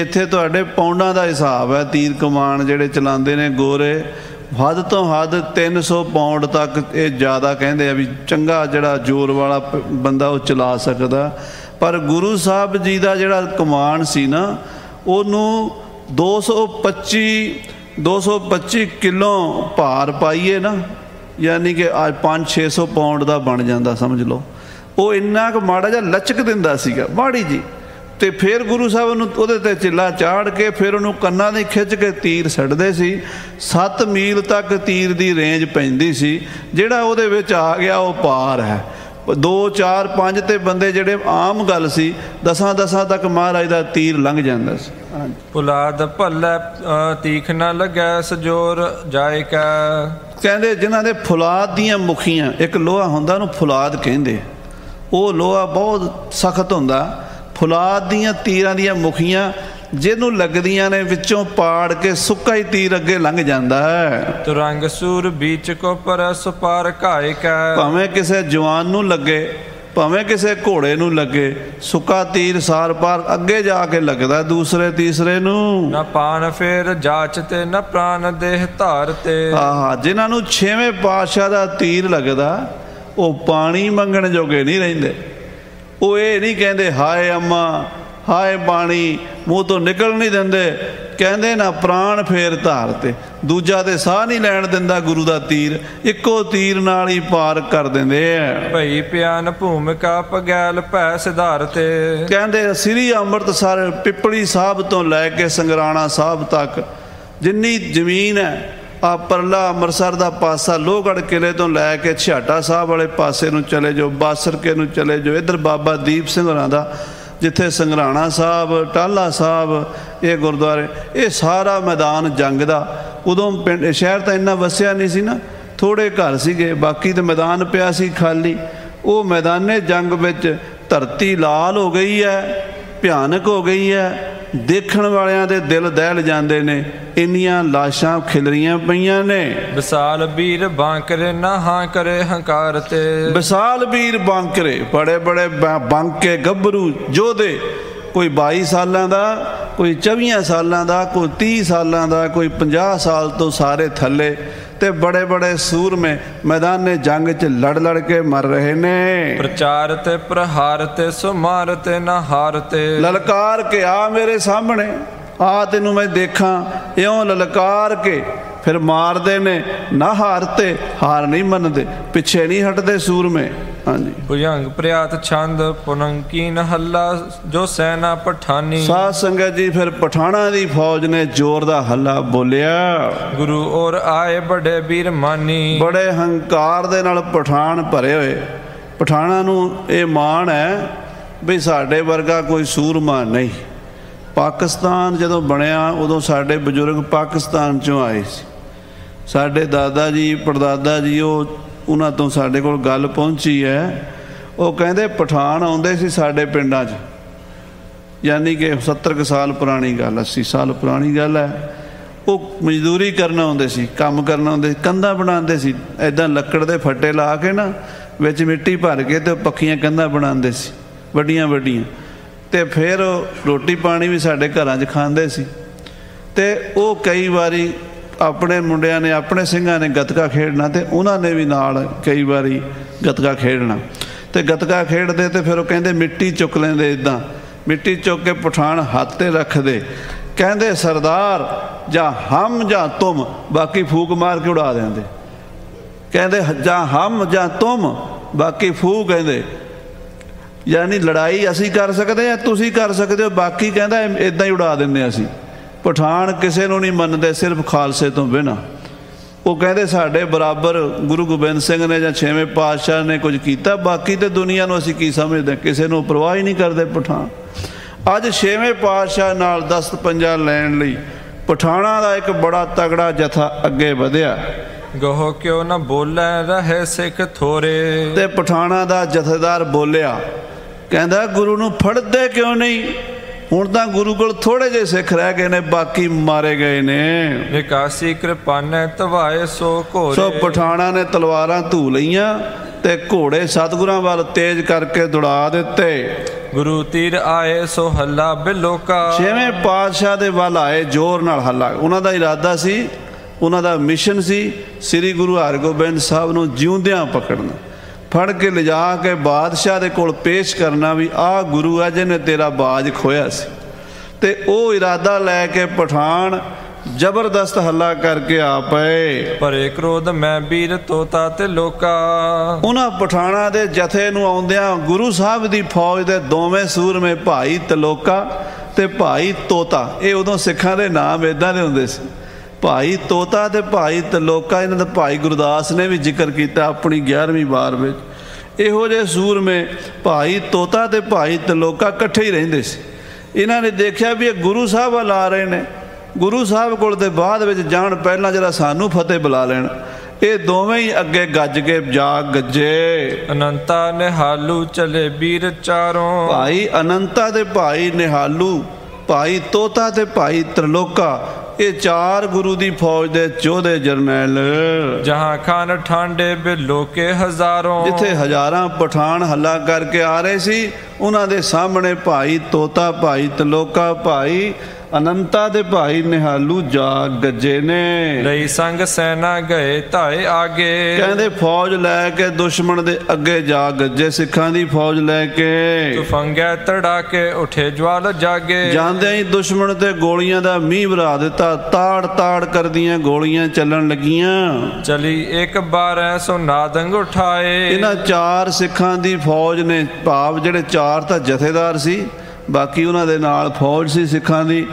ਇੱਥੇ ਤੁਹਾਡੇ ਪੌਂਡਾਂ ਦਾ ਹਿਸਾਬ ਹੈ, ਤੀਰ ਕਮਾਨ ਜਿਹੜੇ ਚਲਾਉਂਦੇ ਨੇ ਗੋਰੇ ਹੱਦ ਤੋਂ ਹੱਦ 300 ਪੌਂਡ ਤੱਕ ਇਹ ਜ਼ਿਆਦਾ ਕਹਿੰਦੇ ਆ ਵੀ ਚੰਗਾ ਜਿਹੜਾ ਜ਼ੋਰ ਵਾਲਾ ਪ- ਬੰਦਾ ਉਹ ਚਲਾ ਸਕਦਾ। ਪਰ ਗੁਰੂ ਸਾਹਿਬ ਜੀ ਦਾ ਜਿਹੜਾ ਕਮਾਨ ਸੀ ਨਾ, ਉਹਨੂੰ 225 225 ਕਿਲੋ ਭਾਰ ਪਾਈਏ ਨਾ, ਯਾਨੀ ਕਿ ਅੱਜ 5-600 ਪੌਂਡ ਦਾ ਬਣ ਜਾਂਦਾ, ਸਮਝ ਲਓ। ਉਹ ਇੰਨਾ ਕੁ ਮਾੜਾ ਜਿਹਾ ਲਚਕ ਦਿੰਦਾ ਸੀਗਾ, ਮਾੜੀ ਜੀ। ਤੇ ਫਿਰ ਗੁਰੂ ਸਾਹਿਬ ਨੂੰ ਉਹਦੇ ਤੇ ਚਿੱਲਾ ਚਾੜ ਕੇ ਫਿਰ ਉਹਨੂੰ ਕੰਨਾਂ ਦੇ ਖਿੱਚ ਕੇ ਤੀਰ ਛੱਡਦੇ ਸੀ। 7 ਮੀਲ ਤੱਕ ਤੀਰ ਦੀ ਰੇਂਜ ਪੈਂਦੀ ਸੀ। ਜਿਹੜਾ ਉਹਦੇ ਵਿੱਚ ਆ ਗਿਆ ਉਹ ਪਾਰ ਹੈ। 2 4 5 ਤੇ ਬੰਦੇ ਜਿਹੜੇ ਆਮ ਗੱਲ ਸੀ ਦਸਾਂ ਦਸਾਂ ਤੱਕ ਮਹਾਰਾਜ ਦਾ ਤੀਰ ਲੰਘ ਜਾਂਦਾ ਸੀ। ਪੁਲਾਦ ਭੱਲੇ ਤੀਖ ਨਾ ਲੱਗੈ ਸਜੋਰ ਜਾਏ ਕੈ। ਕਹਿੰਦੇ ਜਿਨ੍ਹਾਂ ਦੇ ਫੁਲਾਦ ਦੀਆਂ ਮੁਖੀਆਂ ਇੱਕ ਲੋਹਾ ਹੁੰਦਾ ਉਹਨੂੰ ਫੁਲਾਦ ਕਹਿੰਦੇ। ਉਹ ਲੋਹਾ ਬਹੁਤ ਸਖਤ ਹੁੰਦਾ। ਫੁਲਾਦ ਦੀਆਂ ਤੀਰਾਂ ਦੀਆਂ ਮੁਖੀਆਂ ਜਿਹਨੂੰ ਲੱਗਦੀਆਂ ਨੇ ਵਿੱਚੋਂ ਪਾੜ ਕੇ ਸੁੱਕਾ ਹੀ ਤੀਰ ਅੱਗੇ ਲੰਘ ਜਾਂਦਾ ਹੈ। ਤੁਰੰਗ ਸੂਰ ਬੀਚ ਕੋ ਪਰਸ ਪਾਰ ਘਾਏ ਕੈ। ਭਾਵੇਂ ਕਿਸੇ ਜਵਾਨ ਨੂੰ ਲੱਗੇ ਭਾਵੇਂ ਕਿਸੇ ਘੋੜੇ ਨੂੰ ਲੱਗੇ ਸੁੱਕਾ ਤੀਰ ਸਾਰ ਪਾਰ ਅੱਗੇ ਜਾ ਕੇ ਲੱਗਦਾ ਦੂਸਰੇ ਤੀਸਰੇ ਨੂੰ। ਨਾ ਪਾਨ ਫੇਰ ਜਾਚ ਤੇ ਨਾ ਪ੍ਰਾਨ ਦੇਹ ਧਾਰ ਤੇ। ਆਹਾ ਜਿਨ੍ਹਾਂ ਨੂੰ ਛੇਵੇਂ ਪਾਤਸ਼ਾਹ ਦਾ ਤੀਰ ਲੱਗਦਾ ਉਹ ਪਾਣੀ ਮੰਗਣ ਜੋਗੇ ਨਹੀਂ ਰਹਿੰਦੇ। ਉਹ ਇਹ ਨਹੀਂ ਕਹਿੰਦੇ ਹਾਏ ਅੰਮਾ ਹਾਏ ਪਾਣੀ ਮੂੰਹ ਤੋਂ ਨਿਕਲ ਨਹੀਂ ਦਿੰਦੇ। ਕਹਿੰਦੇ ਨਾ ਪ੍ਰਾਣ ਫੇਰ ਧਾਰ ਤੇ। ਦੂਜਾ ਤੇ ਸਾਹ ਨਹੀਂ ਲੈਣ ਦਿੰਦਾ ਗੁਰੂ ਦਾ ਤੀਰ ਇੱਕੋ ਤੀਰ ਨਾਲ ਹੀ ਪਾਰ ਕਰ ਦਿੰਦੇ ਆ। ਭਈ ਪਿਆਨ ਭੂਮਿਕਾ ਪਗੈਲ ਭੈ ਸਿਧਾਰ ਤੇ। ਕਹਿੰਦੇ ਸ੍ਰੀ ਅੰਮ੍ਰਿਤਸਰ ਪਿੱਪਲੀ ਸਾਹਿਬ ਤੋਂ ਲੈ ਕੇ ਸੰਗਰਾਣਾ ਸਾਹਿਬ ਤੱਕ ਜਿੰਨੀ ਜ਼ਮੀਨ ਹੈ ਆ ਪਰਲਾ ਅੰਮ੍ਰਿਤਸਰ ਦਾ ਪਾਸਾ ਲੋਹਗੜ੍ਹ ਕਿਲੇ ਤੋਂ ਲੈ ਕੇ ਛਿਆਟਾ ਸਾਹਿਬ ਵਾਲੇ ਪਾਸੇ ਨੂੰ ਚਲੇ ਜਾਓ, ਬਾਸਰਕੇ ਨੂੰ ਚਲੇ ਜਾਓ, ਇਧਰ ਬਾਬਾ ਦੀਪ ਸਿੰਘ ਹੋਰਾਂ ਦਾ, ਜਿੱਥੇ ਸੰਗਰਾਣਾ ਸਾਹਿਬ ਟਾਲਾ ਸਾਹਿਬ, ਇਹ ਗੁਰਦੁਆਰੇ, ਇਹ ਸਾਰਾ ਮੈਦਾਨ ਜੰਗ ਦਾ। ਉਦੋਂ ਪਿੰਡ, ਸ਼ਹਿਰ ਤਾਂ ਇੰਨਾ ਵਸਿਆ ਨਹੀਂ ਸੀ ਨਾ ਥੋੜੇ ਘਰ ਸੀਗੇ, ਬਾਕੀ ਤੇ ਮੈਦਾਨ ਪਿਆ ਸੀ ਖਾਲੀ। ਉਹ ਮੈਦਾਨੇ ਜੰਗ ਵਿੱਚ ਧਰਤੀ ਲਾਲ ਹੋ ਗਈ ਹੈ, ਭਿਆਨਕ ਹੋ ਗਈ ਹੈ ਦੇਖਣ ਵਾਲਿਆਂ ਦੇ ਦਿਲ ਦਹਿਲ ਜਾਂਦੇ ਨੇ ਇੰਨੀਆਂ ਲਾਸ਼ਾਂ ਖਿਲਰੀਆਂ ਪਈਆਂ ਨੇ। ਵਿਸਾਲ ਵੀਰ ਬਾਂਕਰੇ ਨਾ ਹਾਂ ਕਰੇ ਹੰਕਾਰ ਤੇ। ਵਿਸਾਲ ਵੀਰ ਬਾਂਕਰੇ ਬੜੇ ਬੜੇ ਬਾਂਕੇ ਗੱਭਰੂ ਜੋਧੇ। ਕੋਈ 22 ਸਾਲਾਂ ਦਾ ਕੋਈ 24 ਸਾਲਾਂ ਦਾ ਕੋਈ 30 ਸਾਲਾਂ ਦਾ ਕੋਈ 50 ਸਾਲ ਤੋਂ ਸਾਰੇ ਥੱਲੇ। ਤੇ ਬੜੇ ਬੜੇ ਸੂਰਮੇ ਮੈਦਾਨੇ ਜੰਗ 'ਚ ਲੜ ਲੜ ਕੇ ਮਰ ਰਹੇ ਨੇ। ਪ੍ਰਚਾਰ ਤੇ ਪ੍ਰਹਾਰ ਤੇ ਸੁਮਾਰ ਤੇ ਨਾ ਹਾਰ ਤੇ। ਲਲਕਾਰ ਕੇ ਆ ਮੇਰੇ ਸਾਹਮਣੇ ਆ ਤੈਨੂੰ ਮੈਂ ਦੇਖਾਂ ਇਉਂ ਲਲਕਾਰ ਕੇ ਫਿਰ ਮਾਰਦੇ ਨੇ ਨਾ ਹਾਰ ਤੇ ਹਾਰ ਨਹੀਂ ਮੰਨਦੇ ਪਿੱਛੇ ਨਹੀਂ ਹਟਦੇ ਸੂਰਮੇ ਹਾਂਜੀ। ਭੁਜੰਗ ਪ੍ਰਿਆਤ ਛੰਦ ਪੁਨੰਕੀਨ ਹੱਲਾ ਜੋ ਸੈਨਾ ਪਠਾਨੀ। ਸਾਧ ਸੰਗਤ ਜੀ ਫਿਰ ਪਠਾਣਾ ਦੀ ਫੌਜ ਨੇ ਜ਼ੋਰ ਦਾ ਹੱਲਾ ਬੋਲਿਆ। ਗੁਰੂ ਔਰ ਆਏ ਬੜੇ ਵੀਰ ਮਾਨੀ। ਬੜੇ ਹੰਕਾਰ ਦੇ ਨਾਲ ਪਠਾਨ ਭਰੇ ਹੋਏ। ਪਠਾਣਾ ਨੂੰ ਇਹ ਮਾਣ ਹੈ ਵੀ ਸਾਡੇ ਵਰਗਾ ਕੋਈ ਸੂਰਮਾ ਨਹੀਂ। ਪਾਕਿਸਤਾਨ ਜਦੋਂ ਬਣਿਆ ਉਦੋਂ ਸਾਡੇ ਬਜ਼ੁਰਗ ਪਾਕਿਸਤਾਨ ਚੋਂ ਆਏ ਸੀ। ਸਾਡੇ ਦਾਦਾ ਜੀ ਪੜਦਾਦਾ ਜੀ ਉਹ ਉਹਨਾਂ ਤੋਂ ਸਾਡੇ ਕੋਲ ਗੱਲ ਪਹੁੰਚੀ ਹੈ। ਉਹ ਕਹਿੰਦੇ ਪਠਾਨ ਆਉਂਦੇ ਸੀ ਸਾਡੇ ਪਿੰਡਾਂ 'ਚ। ਯਾਨੀ ਕਿ 70 ਕੁ ਸਾਲ ਪੁਰਾਣੀ ਗੱਲ 80 ਸਾਲ ਪੁਰਾਣੀ ਗੱਲ ਹੈ। ਉਹ ਮਜ਼ਦੂਰੀ ਕਰਨ ਆਉਂਦੇ ਸੀ ਕੰਮ ਕਰਨ ਆਉਂਦੇ ਸੀ, ਕੰਧਾਂ ਬਣਾਉਂਦੇ ਸੀ। ਐਦਾਂ ਲੱਕੜ ਦੇ ਫੱਟੇ ਲਾ ਕੇ ਨਾ ਵਿੱਚ ਮਿੱਟੀ ਭਰ ਕੇ ਤੇ ਉਹ ਪੱਕੀਆਂ ਕੰਧਾਂ ਬਣਾਉਂਦੇ ਸੀ ਵੱਡੀਆਂ ਵੱਡੀਆਂ। ਤੇ ਫਿਰ ਉਹ ਰੋਟੀ ਪਾਣੀ ਵੀ ਸਾਡੇ ਘਰਾਂ 'ਚ ਖਾਂਦੇ ਸੀ। ਤੇ ਉਹ ਕਈ ਵਾਰੀ ਆਪਣੇ ਮੁੰਡਿਆਂ ਨੇ, ਆਪਣੇ ਸਿੰਘਾਂ ਨੇ ਗੱਤਕਾ ਖੇਡਣਾ ਤੇ ਉਹਨਾਂ ਨੇ ਵੀ ਨਾਲ ਕਈ ਵਾਰੀ ਗੱਤਕਾ ਖੇਡਣਾ। ਤੇ ਗੱਤਕਾ ਖੇਡਦੇ ਤੇ ਫਿਰ ਉਹ ਕਹਿੰਦੇ ਮਿੱਟੀ ਚੁੱਕ ਲੈਂਦੇ ਇਦਾਂ ਮਿੱਟੀ ਚੁੱਕ ਕੇ ਪਠਾਨ ਹੱਥ ਤੇ ਰੱਖਦੇ। ਕਹਿੰਦੇ, ਸਰਦਾਰ, ਜਾਂ ਹਮ ਜਾਂ ਤੁਮ। ਬਾਕੀ ਫੂਕ ਮਾਰ ਕੇ ਉਡਾ ਦਿੰਦੇ। ਕਹਿੰਦੇ, ਜਾਂ ਹਮ ਜਾਂ ਤੁਮ। ਬਾਕੀ ਫੂ ਕਹਿੰਦੇ, ਯਾਨੀ ਲੜਾਈ ਅਸੀਂ ਕਰ ਸਕਦੇ ਆ, ਤੁਸੀਂ ਕਰ ਸਕਦੇ ਹੋ। ਬਾਕੀ ਕਹਿੰਦਾ ਇਦਾਂ ਹੀ ਉਡਾ ਦਿੰਦੇ ਅਸੀਂ। ਪਠਾਨ ਕਿਸੇ ਨੂੰ ਨਹੀਂ ਮੰਨਦੇ ਸਿਰਫ ਖਾਲਸੇ ਤੋਂ ਬਿਨਾ। ਉਹ ਕਹਿੰਦੇ ਸਾਡੇ ਬਰਾਬਰ ਗੁਰੂ ਗੋਬਿੰਦ ਸਿੰਘ ਨੇ ਜਾਂ ਛੇਵੇਂ ਪਾਤਸ਼ਾਹ ਨੇ ਕੁਝ ਕੀਤਾ ਬਾਕੀ ਤੇ ਦੁਨੀਆ ਨੂੰ ਅਸੀਂ ਕੀ ਸਮਝਦੇ ਕਿਸੇ ਨੂੰ ਪਰਵਾਹ ਹੀ ਨਹੀਂ ਕਰਦੇ ਪਠਾਨ। ਅੱਜ ਛੇਵੇਂ ਪਾਤਸ਼ਾਹ ਨਾਲ ਦਸਤ ਪੰਜਾ ਲੈਣ ਲਈ ਪਠਾਣਾ ਦਾ ਇੱਕ ਬੜਾ ਤਗੜਾ ਜਥਾ ਅੱਗੇ ਵਧਿਆ। ਗਹੋ ਕਿਉ ਨਾ ਬੋਲੇ ਰਹੇ ਸਿੱਖ ਥੋਰੇ। ਤੇ ਪਠਾਣਾ ਦਾ ਜਥੇਦਾਰ ਬੋਲਿਆ ਕਹਿੰਦਾ ਗੁਰੂ ਨੂੰ ਫੜਦੇ ਕਿਉਂ ਨਹੀਂ? ਹੁਣ ਤਾਂ ਗੁਰੂ ਕੋਲ ਥੋੜੇ ਜਿਹੇ ਸਿੱਖ ਰਹਿ ਗਏ ਨੇ ਬਾਕੀ ਮਾਰੇ ਗਏ ਨੇ। ਨਿਕਾਸੀ ਕਿਰਪਾਨੇ ਤਵਾਏ ਸੋ ਘੋਰੇ ਸੋ ਪਠਾਣਾ ਨੇ ਤਲਵਾਰਾਂ ਧੂ ਲਈਆਂ ਤੇ ਘੋੜੇ ਸਤਗੁਰਾਂ ਵੱਲ ਤੇਜ਼ ਕਰਕੇ ਦੌੜਾ ਦਿੱਤੇ। ਗੁਰੂ ਤੀਰ ਆਏ ਸੋ ਹੱਲਾ ਬਿਲੋਕਾ ਛੇਵੇਂ ਪਾਤਸ਼ਾਹ ਦੇ ਵੱਲ ਆਏ ਜ਼ੋਰ ਨਾਲ ਹੱਲਾ। ਉਹਨਾਂ ਦਾ ਇਰਾਦਾ ਸੀ ਉਹਨਾਂ ਦਾ ਮਿਸ਼ਨ ਸੀ ਸ੍ਰੀ ਗੁਰੂ ਹਰਗੋਬਿੰਦ ਸਾਹਿਬ ਨੂੰ ਜਿਉਂਦਿਆਂ ਪਕੜਨਾ। ਫੜ ਕੇ ਲਿਜਾ ਕੇ ਬਾਦਸ਼ਾਹ ਦੇ ਕੋਲ ਪੇਸ਼ ਕਰਨਾ ਵੀ ਆਹ ਗੁਰੂ ਆ ਜਿਹਨੇ ਤੇਰਾ ਬਾਜ ਖੋਇਆ ਸੀ। ਤੇ ਉਹ ਇਰਾਦਾ ਲੈ ਕੇ ਪਠਾਨ ਜ਼ਬਰਦਸਤ ਹੱਲਾ ਕਰਕੇ ਆ ਪਏ। ਪਰੇ ਕ੍ਰੋਧ ਮੈਂ ਵੀਰ ਤੋਤਾ ਤੇ ਲੋਕਾ। ਉਹਨਾਂ ਪਠਾਣਾ ਦੇ ਜਥੇ ਨੂੰ ਆਉਂਦਿਆਂ ਗੁਰੂ ਸਾਹਿਬ ਦੀ ਫੌਜ ਦੇ ਦੋਵੇਂ ਸੂਰਮੇ ਭਾਈ ਤਲੋਕਾ ਤੇ ਭਾਈ ਤੋਤਾ। ਇਹ ਉਦੋਂ ਸਿੱਖਾਂ ਦੇ ਨਾਮ ਇਦਾਂ ਦੇ ਹੁੰਦੇ ਸੀ। ਭਾਈ ਤੋਤਾ ਤੇ ਭਾਈ ਤਲੋਕਾ ਇਹਨਾਂ ਦਾ ਭਾਈ ਗੁਰਦਾਸ ਨੇ ਵੀ ਜ਼ਿਕਰ ਕੀਤਾ ਆਪਣੀ 11ਵੀਂ ਵਾਰ ਵਿੱਚ। ਇਹੋ ਜਿਹੇ ਸੂਰਮੇ ਭਾਈ ਤੋਤਾ ਤੇ ਭਾਈ ਤਲੋਕਾ ਇਕੱਠੇ ਹੀ ਰਹਿੰਦੇ ਸੀ। ਇਹਨਾਂ ਨੇ ਦੇਖਿਆ ਵੀ ਇਹ ਗੁਰੂ ਸਾਹਿਬ ਵੱਲ ਆ ਰਹੇ ਨੇ। ਗੁਰੂ ਸਾਹਿਬ ਕੋਲ ਤੇ ਬਾਅਦ ਵਿੱਚ ਜਾਣ ਪਹਿਲਾਂ ਜਿਹੜਾ ਸਾਨੂੰ ਫਤਿਹ ਬੁਲਾ ਲੈਣ। ਇਹ ਦੋਵੇਂ ਹੀ ਅੱਗੇ ਗੱਜ ਕੇ ਜਾ ਗੱਜੇ ਅਨੰਤਾ ਨਿਹਾਲੂ ਚਲੇ ਵੀਰ ਚਾਰੋਂ। ਭਾਈ ਅਨੰਤਾ ਦੇ ਭਾਈ ਨਿਹਾਲੂ ਭਾਈ ਤੋਤਾ ਤੇ ਭਾਈ ਤ੍ਰਿਲੋਕਾ ਇਹ ਚਾਰ ਗੁਰੂ ਦੀ ਫੌਜ ਦੇ ਚੋਦੇ ਜਰਨੈਲ। ਜਹਾਂ ਖਾਨ ਠਾਂਡੇ ਬਿਲੋਕੇ ਹਜ਼ਾਰੋਂ। ਜਿੱਥੇ ਹਜ਼ਾਰਾਂ ਪਠਾਨ ਹੱਲਾ ਕਰਕੇ ਆ ਰਹੇ ਸੀ ਉਹਨਾਂ ਦੇ ਸਾਹਮਣੇ ਭਾਈ ਤੋਤਾ ਭਾਈ ਤਲੋਕਾ ਭਾਈ ਅਨੰਤਾ ਦੇ ਭਾਈ ਨਿਹਾਲੂ ਜਾ ਗੱਜੇ ਨੇ। ਲਈ ਸੰਗ ਸੈਨਾ ਗਏ ਧਾਏ ਆਗੇ। ਕਹਿੰਦੇ ਫੌਜ ਲੈ ਕੇ ਦੁਸ਼ਮਣ ਦੇ ਅੱਗੇ ਜਾ ਗੱਜੇ ਸਿੱਖਾਂ ਦੀ ਫੌਜ ਲੈ ਕੇ। ਤੁਫੰਗੈ ਤੜਾ ਕੇ ਉਠੇ ਜਵਾਲ ਜਾਗੇ। ਜਾਂਦਿਆਂ ਹੀ ਦੁਸ਼ਮਣ ਤੇ ਗੋਲੀਆਂ ਦਾ ਮੀਂਹ ਵਰਾ ਦਿੱਤਾ। ਤਾੜ ਤਾੜ ਕਰਦੀਆਂ ਗੋਲੀਆਂ ਚੱਲਣ ਲੱਗੀਆਂ। ਚਲੀ ਇੱਕ ਬਾਰੈ ਸੋ ਨਾਦੰਗ ਉਠਾਏ। ਇਹਨਾਂ ਚਾਰ ਸਿੱਖਾਂ ਦੀ ਫੌਜ ਨੇ ਭਾਵ ਜਿਹੜੇ ਚਾਰ ਤਾਂ ਜਥੇਦਾਰ ਸੀ ਬਾਕੀ ਉਹਨਾਂ ਦੇ ਨਾਲ ਫੌਜ ਸੀ ਸਿੱਖਾਂ ਦੀ।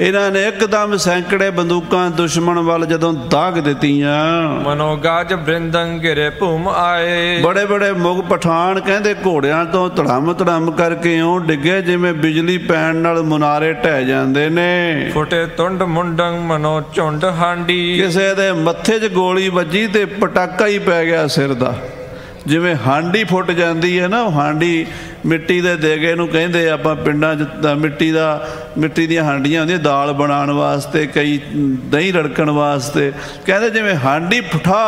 ਇਹਨਾਂ ਨੇ ਇੱਕਦਮ ਸੈਂਕੜੇ ਬੰਦੂਕਾਂ ਦੁਸ਼ਮਣ ਵੱਲ ਜਦੋਂ ਦਾਗ ਦਿੱਤੀਆਂ। ਮਨੋਗਾਜ ਬ੍ਰਿੰਦੰ ਗਿਰੇ ਭੂਮ ਆਏ। ਬੜੇ ਬੜੇ ਮੁਗ ਪਠਾਨ ਕਹਿੰਦੇ ਘੋੜਿਆਂ ਤੋਂ ਧੜਮ ਧੜਮ ਕਰਕੇ ਇਉਂ ਡਿੱਗੇ ਜਿਵੇਂ ਬਿਜਲੀ ਪੈਣ ਨਾਲ ਮੁਨਾਰੇ ਢਹਿ ਜਾਂਦੇ ਨੇ। ਫੁੱਟੇ ਤੁੰਡ ਮੁੰਡੰ ਮਨੋ ਝੁੰਡ ਹਾਂਡੀ। ਕਿਸੇ ਦੇ ਮੱਥੇ 'ਚ ਗੋਲੀ ਵੱਜੀ ਤੇ ਪਟਾਕਾ ਹੀ ਪੈ ਗਿਆ ਸਿਰ ਦਾ। ਜਿਵੇਂ ਹਾਂਡੀ ਫੁੱਟ ਜਾਂਦੀ ਹੈ ਨਾ ਉਹ ਹਾਂਡੀ ਮਿੱਟੀ ਦੇ ਦੇਗੇ ਨੂੰ ਕਹਿੰਦੇ ਆਪਾਂ ਪਿੰਡਾਂ 'ਚ ਤਾਂ ਮਿੱਟੀ ਦਾ ਮਿੱਟੀ ਦੀਆਂ ਹਾਂਡੀਆਂ ਹੁੰਦੀਆਂ ਦਾਲ ਬਣਾਉਣ ਵਾਸਤੇ ਕਈ ਦਹੀਂ ਰੜਕਣ ਵਾਸਤੇ। ਕਹਿੰਦੇ ਜਿਵੇਂ ਹਾਂਡੀ ਫੁੱਠਾ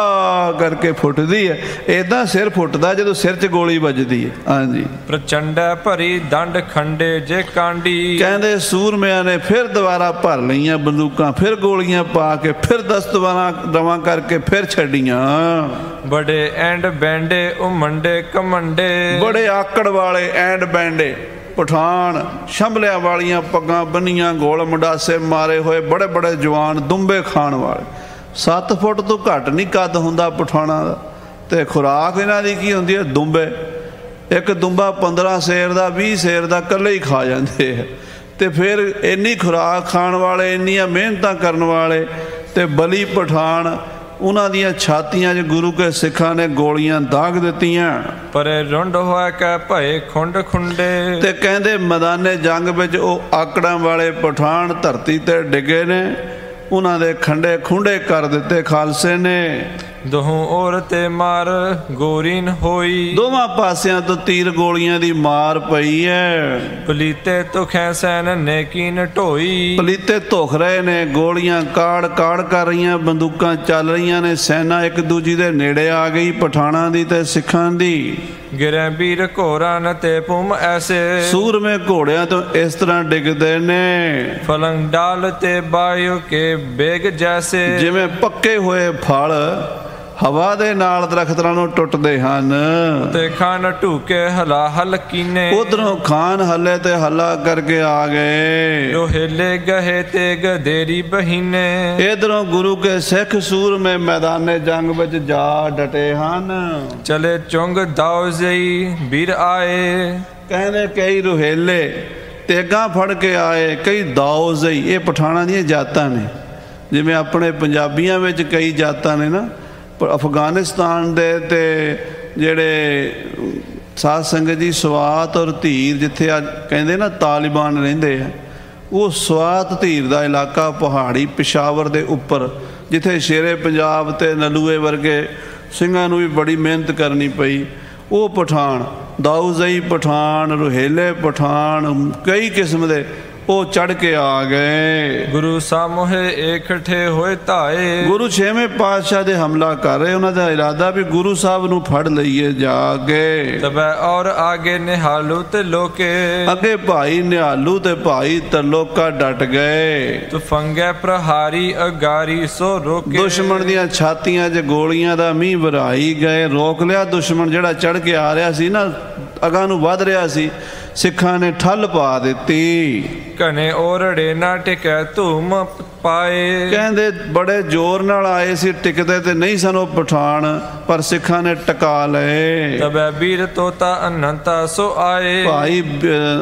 ਕਰਕੇ ਫੁੱਟਦੀ ਹੈ ਇਦਾਂ ਸਿਰ ਫੁੱਟਦਾ ਜਦੋਂ ਸਿਰ 'ਚ ਗੋਲੀ ਵੱਜਦੀ ਹੈ। ਹਾਂਜੀ। ਪ੍ਰਚੰਡੈ ਭਰੀ ਦੰਡ ਖੰਡੇ ਜੇ ਕਾਂਡੀ। ਕਹਿੰਦੇ ਸੂਰਮਿਆਂ ਨੇ ਫਿਰ ਦੁਬਾਰਾ ਭਰ ਲਈਆਂ ਬੰਦੂਕਾਂ ਫਿਰ ਗੋਲੀਆਂ ਪਾ ਕੇ ਫਿਰ ਦਸਤਵਾਰਾਂ ਦਵਾਂ ਕਰਕੇ ਫਿਰ ਛੱਡੀਆਂ। ਬੜੇ ਐਂਡ ਬੈਂਡੇ ਉਹ ਮੰਡੇ ਕਮੰਡੇ ਬੜੇ ਆਕੜ ਵਾਲੇ ਐਂਡ ਬੈਂਡੇ, ਪਠਾਨ, ਸ਼ੰਭਲਿਆਂ ਵਾਲੀਆਂ ਪੱਗਾਂ ਬੰਨੀਆਂ ਗੋਲ ਮੁੰਡਾਸੇ ਮਾਰੇ ਹੋਏ ਬੜੇ ਬੜੇ ਜਵਾਨ ਦੁੰਬੇ ਖਾਣ ਵਾਲੇ। 7 ਫੁੱਟ ਤੋਂ ਘੱਟ ਨਹੀਂ ਕੱਦ ਹੁੰਦਾ ਪਠਾਣਾ ਦਾ। ਤੇ ਖੁਰਾਕ ਇਹਨਾਂ ਦੀ ਕੀ ਹੁੰਦੀ ਹੈ? ਦੁੰਬੇ। ਇੱਕ ਦੁੰਬਾ 15 ਸੇਰ ਦਾ 20 ਸੇਰ ਦਾ ਇਕੱਲੇ ਹੀ ਖਾ ਜਾਂਦੇ ਆ। ਤੇ ਫਿਰ ਇੰਨੀ ਖੁਰਾਕ ਖਾਣ ਵਾਲੇ, ਇੰਨੀਆਂ ਮਿਹਨਤਾਂ ਕਰਨ ਵਾਲੇ ਤੇ ਬਲੀ ਪਠਾਨ ਉਹਨਾਂ ਦੀਆਂ ਛਾਤੀਆਂ 'ਚ ਗੁਰੂ ਕੇ ਸਿੱਖਾਂ ਨੇ ਗੋਲੀਆਂ ਦਾਗ ਦਿੱਤੀਆਂ। ਪਰੇ ਰੁੰਡ ਹੋਇਆ ਕੈ ਭਏ ਖੁੰਡ ਖੁੰਡੇ। ਤੇ ਕਹਿੰਦੇ ਮੈਦਾਨੇ ਜੰਗ ਵਿੱਚ ਉਹ ਆਕੜਾਂ ਵਾਲੇ ਪਠਾਨ ਧਰਤੀ ਤੇ ਡਿੱਗੇ ਨੇ। ਉਹਨਾਂ ਦੇ ਖੰਡੇ ਖੁੰਡੇ ਕਰ ਦਿੱਤੇ ਖਾਲਸੇ ਨੇ। ਦਹੂ ਔਰ ਤੇ ਮਾਰ ਗੋਰੀਨ ਹੋਈ। ਦੋਵਾਂ ਪਾਸਿਆਂ ਤੋਂ ਤੀਰ ਗੋਲੀਆਂ ਦੀ ਮਾਰ ਪਈ ਐ। ਪਲੀਤੇ ਤੁਖੈ ਸੈਨ ਨੇਕੀਨ ਢੋਈ। ਪਲੀਤੇ ਧੁਖ ਰਹੇ ਨੇ ਗੋਲੀਆਂ ਕਾੜ ਕਾੜ ਕਰ ਰਹੀਆਂ ਬੰਦੂਕਾਂ ਚੱਲ ਰਹੀਆਂ ਨੇ ਸੈਨਾ ਇੱਕ ਦੂਜੀ ਦੇ ਨੇੜੇ ਆ ਗਈ ਪਠਾਣਾਂ ਦੀ ਤੇ ਸਿੱਖਾਂ ਦੀ। ਗਿਰੈ ਵੀਰ ਘੋਰਨ ਤੇ ਪੁਮ ਐਸੇ। ਸੂਰਮੇ ਘੋੜਿਆਂ ਤੋਂ ਇਸ ਤਰ੍ਹਾਂ ਡਿੱਗਦੇ ਨੇ। ਫਲੰਗ ਡਾਲ ਤੇ ਬਾਯੋ ਕੇ ਬੇਗ ਜੈਸੇ। ਜਿਵੇਂ ਪੱਕੇ ਹੋਏ ਫਲ ਹਵਾ ਦੇ ਨਾਲ ਦਰਖਤਾਂ ਨੂੰ ਟੁੱਟਦੇ ਹਨ। ਤੇ ਖਾਨ ਢੂਕੇ ਹਲਾ ਹਲਕੀਨੇ ਉਧਰੋਂ ਖਾਨ ਹੱਲੇ ਤੇ ਹੱਲਾ ਕਰਕੇ ਆ ਗਏ। ਜੋ ਹਿਲੇ ਗਏ ਤੇ ਗਦੇਰੀ ਬਹੀਨੇ। ਇਧਰੋਂ ਗੁਰੂ ਕੇ ਸਿੱਖ ਸੂਰਮੇ ਮੈਦਾਨੇ ਜੰਗ ਵਿੱਚ ਜਾ ਡਟੇ ਹਨ। ਚਲੇ ਚੁੰਗ ਦਾਉ ਜਈ ਵੀਰ ਆਏ। ਕਹਿੰਦੇ ਕਈ ਰੁਹੇਲੇ ਤੇਗਾ ਫੜ ਕੇ ਆਏ ਕਈ ਦਾਉਜ਼ਈ ਇਹ ਪਠਾਣਾ ਦੀਆਂ ਜਾਤਾਂ ਨੇ। ਜਿਵੇਂ ਆਪਣੇ ਪੰਜਾਬੀਆਂ ਵਿੱਚ ਕਈ ਜਾਤਾਂ ਨੇ ਨਾ। ਪਰ ਅਫਗਾਨਿਸਤਾਨ ਦੇ ਤੇ ਜਿਹੜੇ ਸਾਧ ਸੰਗਤ ਜੀ ਸਵਾਤ ਔਰ ਧੀਰ ਜਿੱਥੇ ਅੱਜ ਕਹਿੰਦੇ ਨਾ ਤਾਲਿਬਾਨ ਰਹਿੰਦੇ ਆ, ਉਹ ਸਵਾਤ ਧੀਰ ਦਾ ਇਲਾਕਾ ਪਹਾੜੀ ਪਿਸ਼ਾਵਰ ਦੇ ਉੱਪਰ, ਜਿੱਥੇ ਸ਼ੇਰੇ ਪੰਜਾਬ ਤੇ ਨਲੂਏ ਵਰਗੇ ਸਿੰਘਾਂ ਨੂੰ ਵੀ ਬੜੀ ਮਿਹਨਤ ਕਰਨੀ ਪਈ। ਉਹ ਪਠਾਨ ਦਾਊਜ਼ਈ ਪਠਾਨ, ਰੁਹੇਲੇ ਪਠਾਨ, ਕਈ ਕਿਸਮ ਦੇ ਉਹ ਚੜ ਕੇ ਆ ਗਏ। ਗੁਰੂ ਸਾਮੋਹੇ ਇਕੱਠੇ ਹੋਏ ਧਾਏ। ਗੁਰੂ ਛੇਵੇਂ ਪਾਤਸ਼ਾਹ ਦੇ ਹਮਲਾ ਕਰ ਰਹੇ ਉਹਨਾਂ ਦਾ ਇਰਾਦਾ ਵੀ ਗੁਰੂ ਸਾਹਿਬ ਨੂੰ ਫੜ ਲਈਏ ਜਾ ਕੇ। ਤਬੈ ਔਰ ਆਗੇ ਨਿਹਾਲੂ ਤੇ ਲੋਕੇ। ਅੱਗੇ ਭਾਈ ਨਿਹਾਲੂ ਤੇ ਭਾਈ ਤਰਲੋਕਾ ਡਟ ਗਏ। ਤੂੰ ਫੰਗੇ ਪ੍ਰਹਾਰੀ ਅਗਾਰੀ ਸੋ ਰੋਕੇ। ਦੁਸ਼ਮਣ ਦੀਆਂ ਛਾਤੀਆਂ 'ਚ ਗੋਲੀਆਂ ਦਾ ਮੀਂਹ ਵਰਾਈ ਗਏ। ਰੋਕ ਲਿਆ ਦੁਸ਼ਮਣ ਜਿਹੜਾ ਚੜ ਕੇ ਆ ਰਿਹਾ ਸੀ ਨਾ ਅਗਾਂ ਨੂੰ ਵੱਧ ਰਿਹਾ ਸੀ, ਸਿੱਖਾਂ ਨੇ ਠੱਲ ਪਾ ਦਿੱਤੀ। ਕਨੇ ਔਰੜੇ ਨਾ ਟਿਕੈ ਧੂਮ ਪਾਏ। ਕਹਿੰਦੇ ਬੜੇ ਜ਼ੋਰ ਨਾਲ ਆਏ ਸੀ ਟਿਕਦੇ ਤੇ ਨਹੀਂ ਸਨ ਉਹ ਪਠਾਨ ਪਰ ਸਿੱਖਾਂ ਨੇ ਟਿਕਾ ਲਏ। ਤਬੈ ਵੀਰ ਤੋਤਾ ਅਨੰਤਾ ਸੋ ਆਏ। ਭਾਈ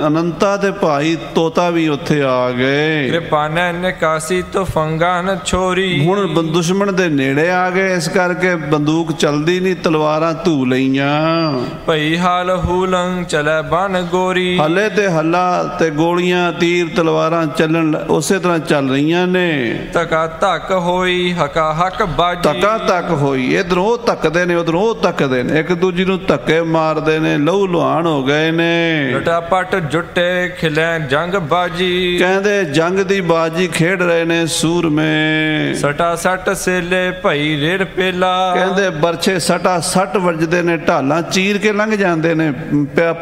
ਅਨੰਤਾ ਤੇ ਭਾਈ ਤੋਤਾ ਵੀ ਉੱਥੇ ਆ ਗਏ। ਕਿਰਪਾਨੈ ਨਿਕਾਸੀ ਤੋ ਫੰਗਾ ਨ ਛੋਰੀ। ਹੁਣ ਦੁਸ਼ਮਣ ਦੇ ਨੇੜੇ ਆ ਗਏ ਇਸ ਕਰਕੇ ਬੰਦੂਕ ਚਲਦੀ ਨਹੀਂ ਤਲਵਾਰਾਂ ਧੂ ਲਈਆਂ। ਭਈ ਹਾਲ ਹੂਲੰ ਚਲੈ ਬਨ ਗੋਰੀ। ਹੱਲੇ ਤੇ ਹੱਲਾ ਤੇ ਗੋਲੀਆਂ ਤੀਰ ਤਲਵਾਰਾਂ ਚੱਲਣ ਉਸੇ ਤਰ੍ਹਾਂ ਚੱਲ ਰਹੀਆਂ ਨੇ। ਤਕਾ ਧੱਕ ਹੋਈ ਹਕਾ ਹਕ ਬਾਜੀ। ਤੱਕਾ ਤੱਕ ਹੋਈ ਇਧਰੋਂ ਉਹ ਤੱਕਦੇ ਨੇ ਉਧਰੋਂ ਉਹ ਤੱਕਦੇ ਨੇ ਇੱਕ ਦੂਜੀ ਨੂੰ ਧੱਕੇ ਮਾਰਦੇ ਨੇ ਲਹੂ ਲੁਹਾਨ ਹੋ ਗਏ ਨੇ। ਲਟਾਪਟ ਜੁੱਟੇ ਖਿਲੈ ਜੰਗ ਬਾਜੀ। ਕਹਿੰਦੇ ਜੰਗ ਦੀ ਬਾਜੀ ਖੇਡ ਰਹੇ ਨੇ ਸੂਰਮੇ। ਸਟਾ ਸੱਟ ਸੇਲੇ ਭਈ ਰੇੜ ਪੇਲਾ। ਕਹਿੰਦੇ ਬਰਛੇ ਸਟਾ ਸੱਟ ਵੱਜਦੇ ਨੇ ਢਾਲਾਂ ਚੀਰ ਕੇ ਲੰਘ ਜਾਂਦੇ ਨੇ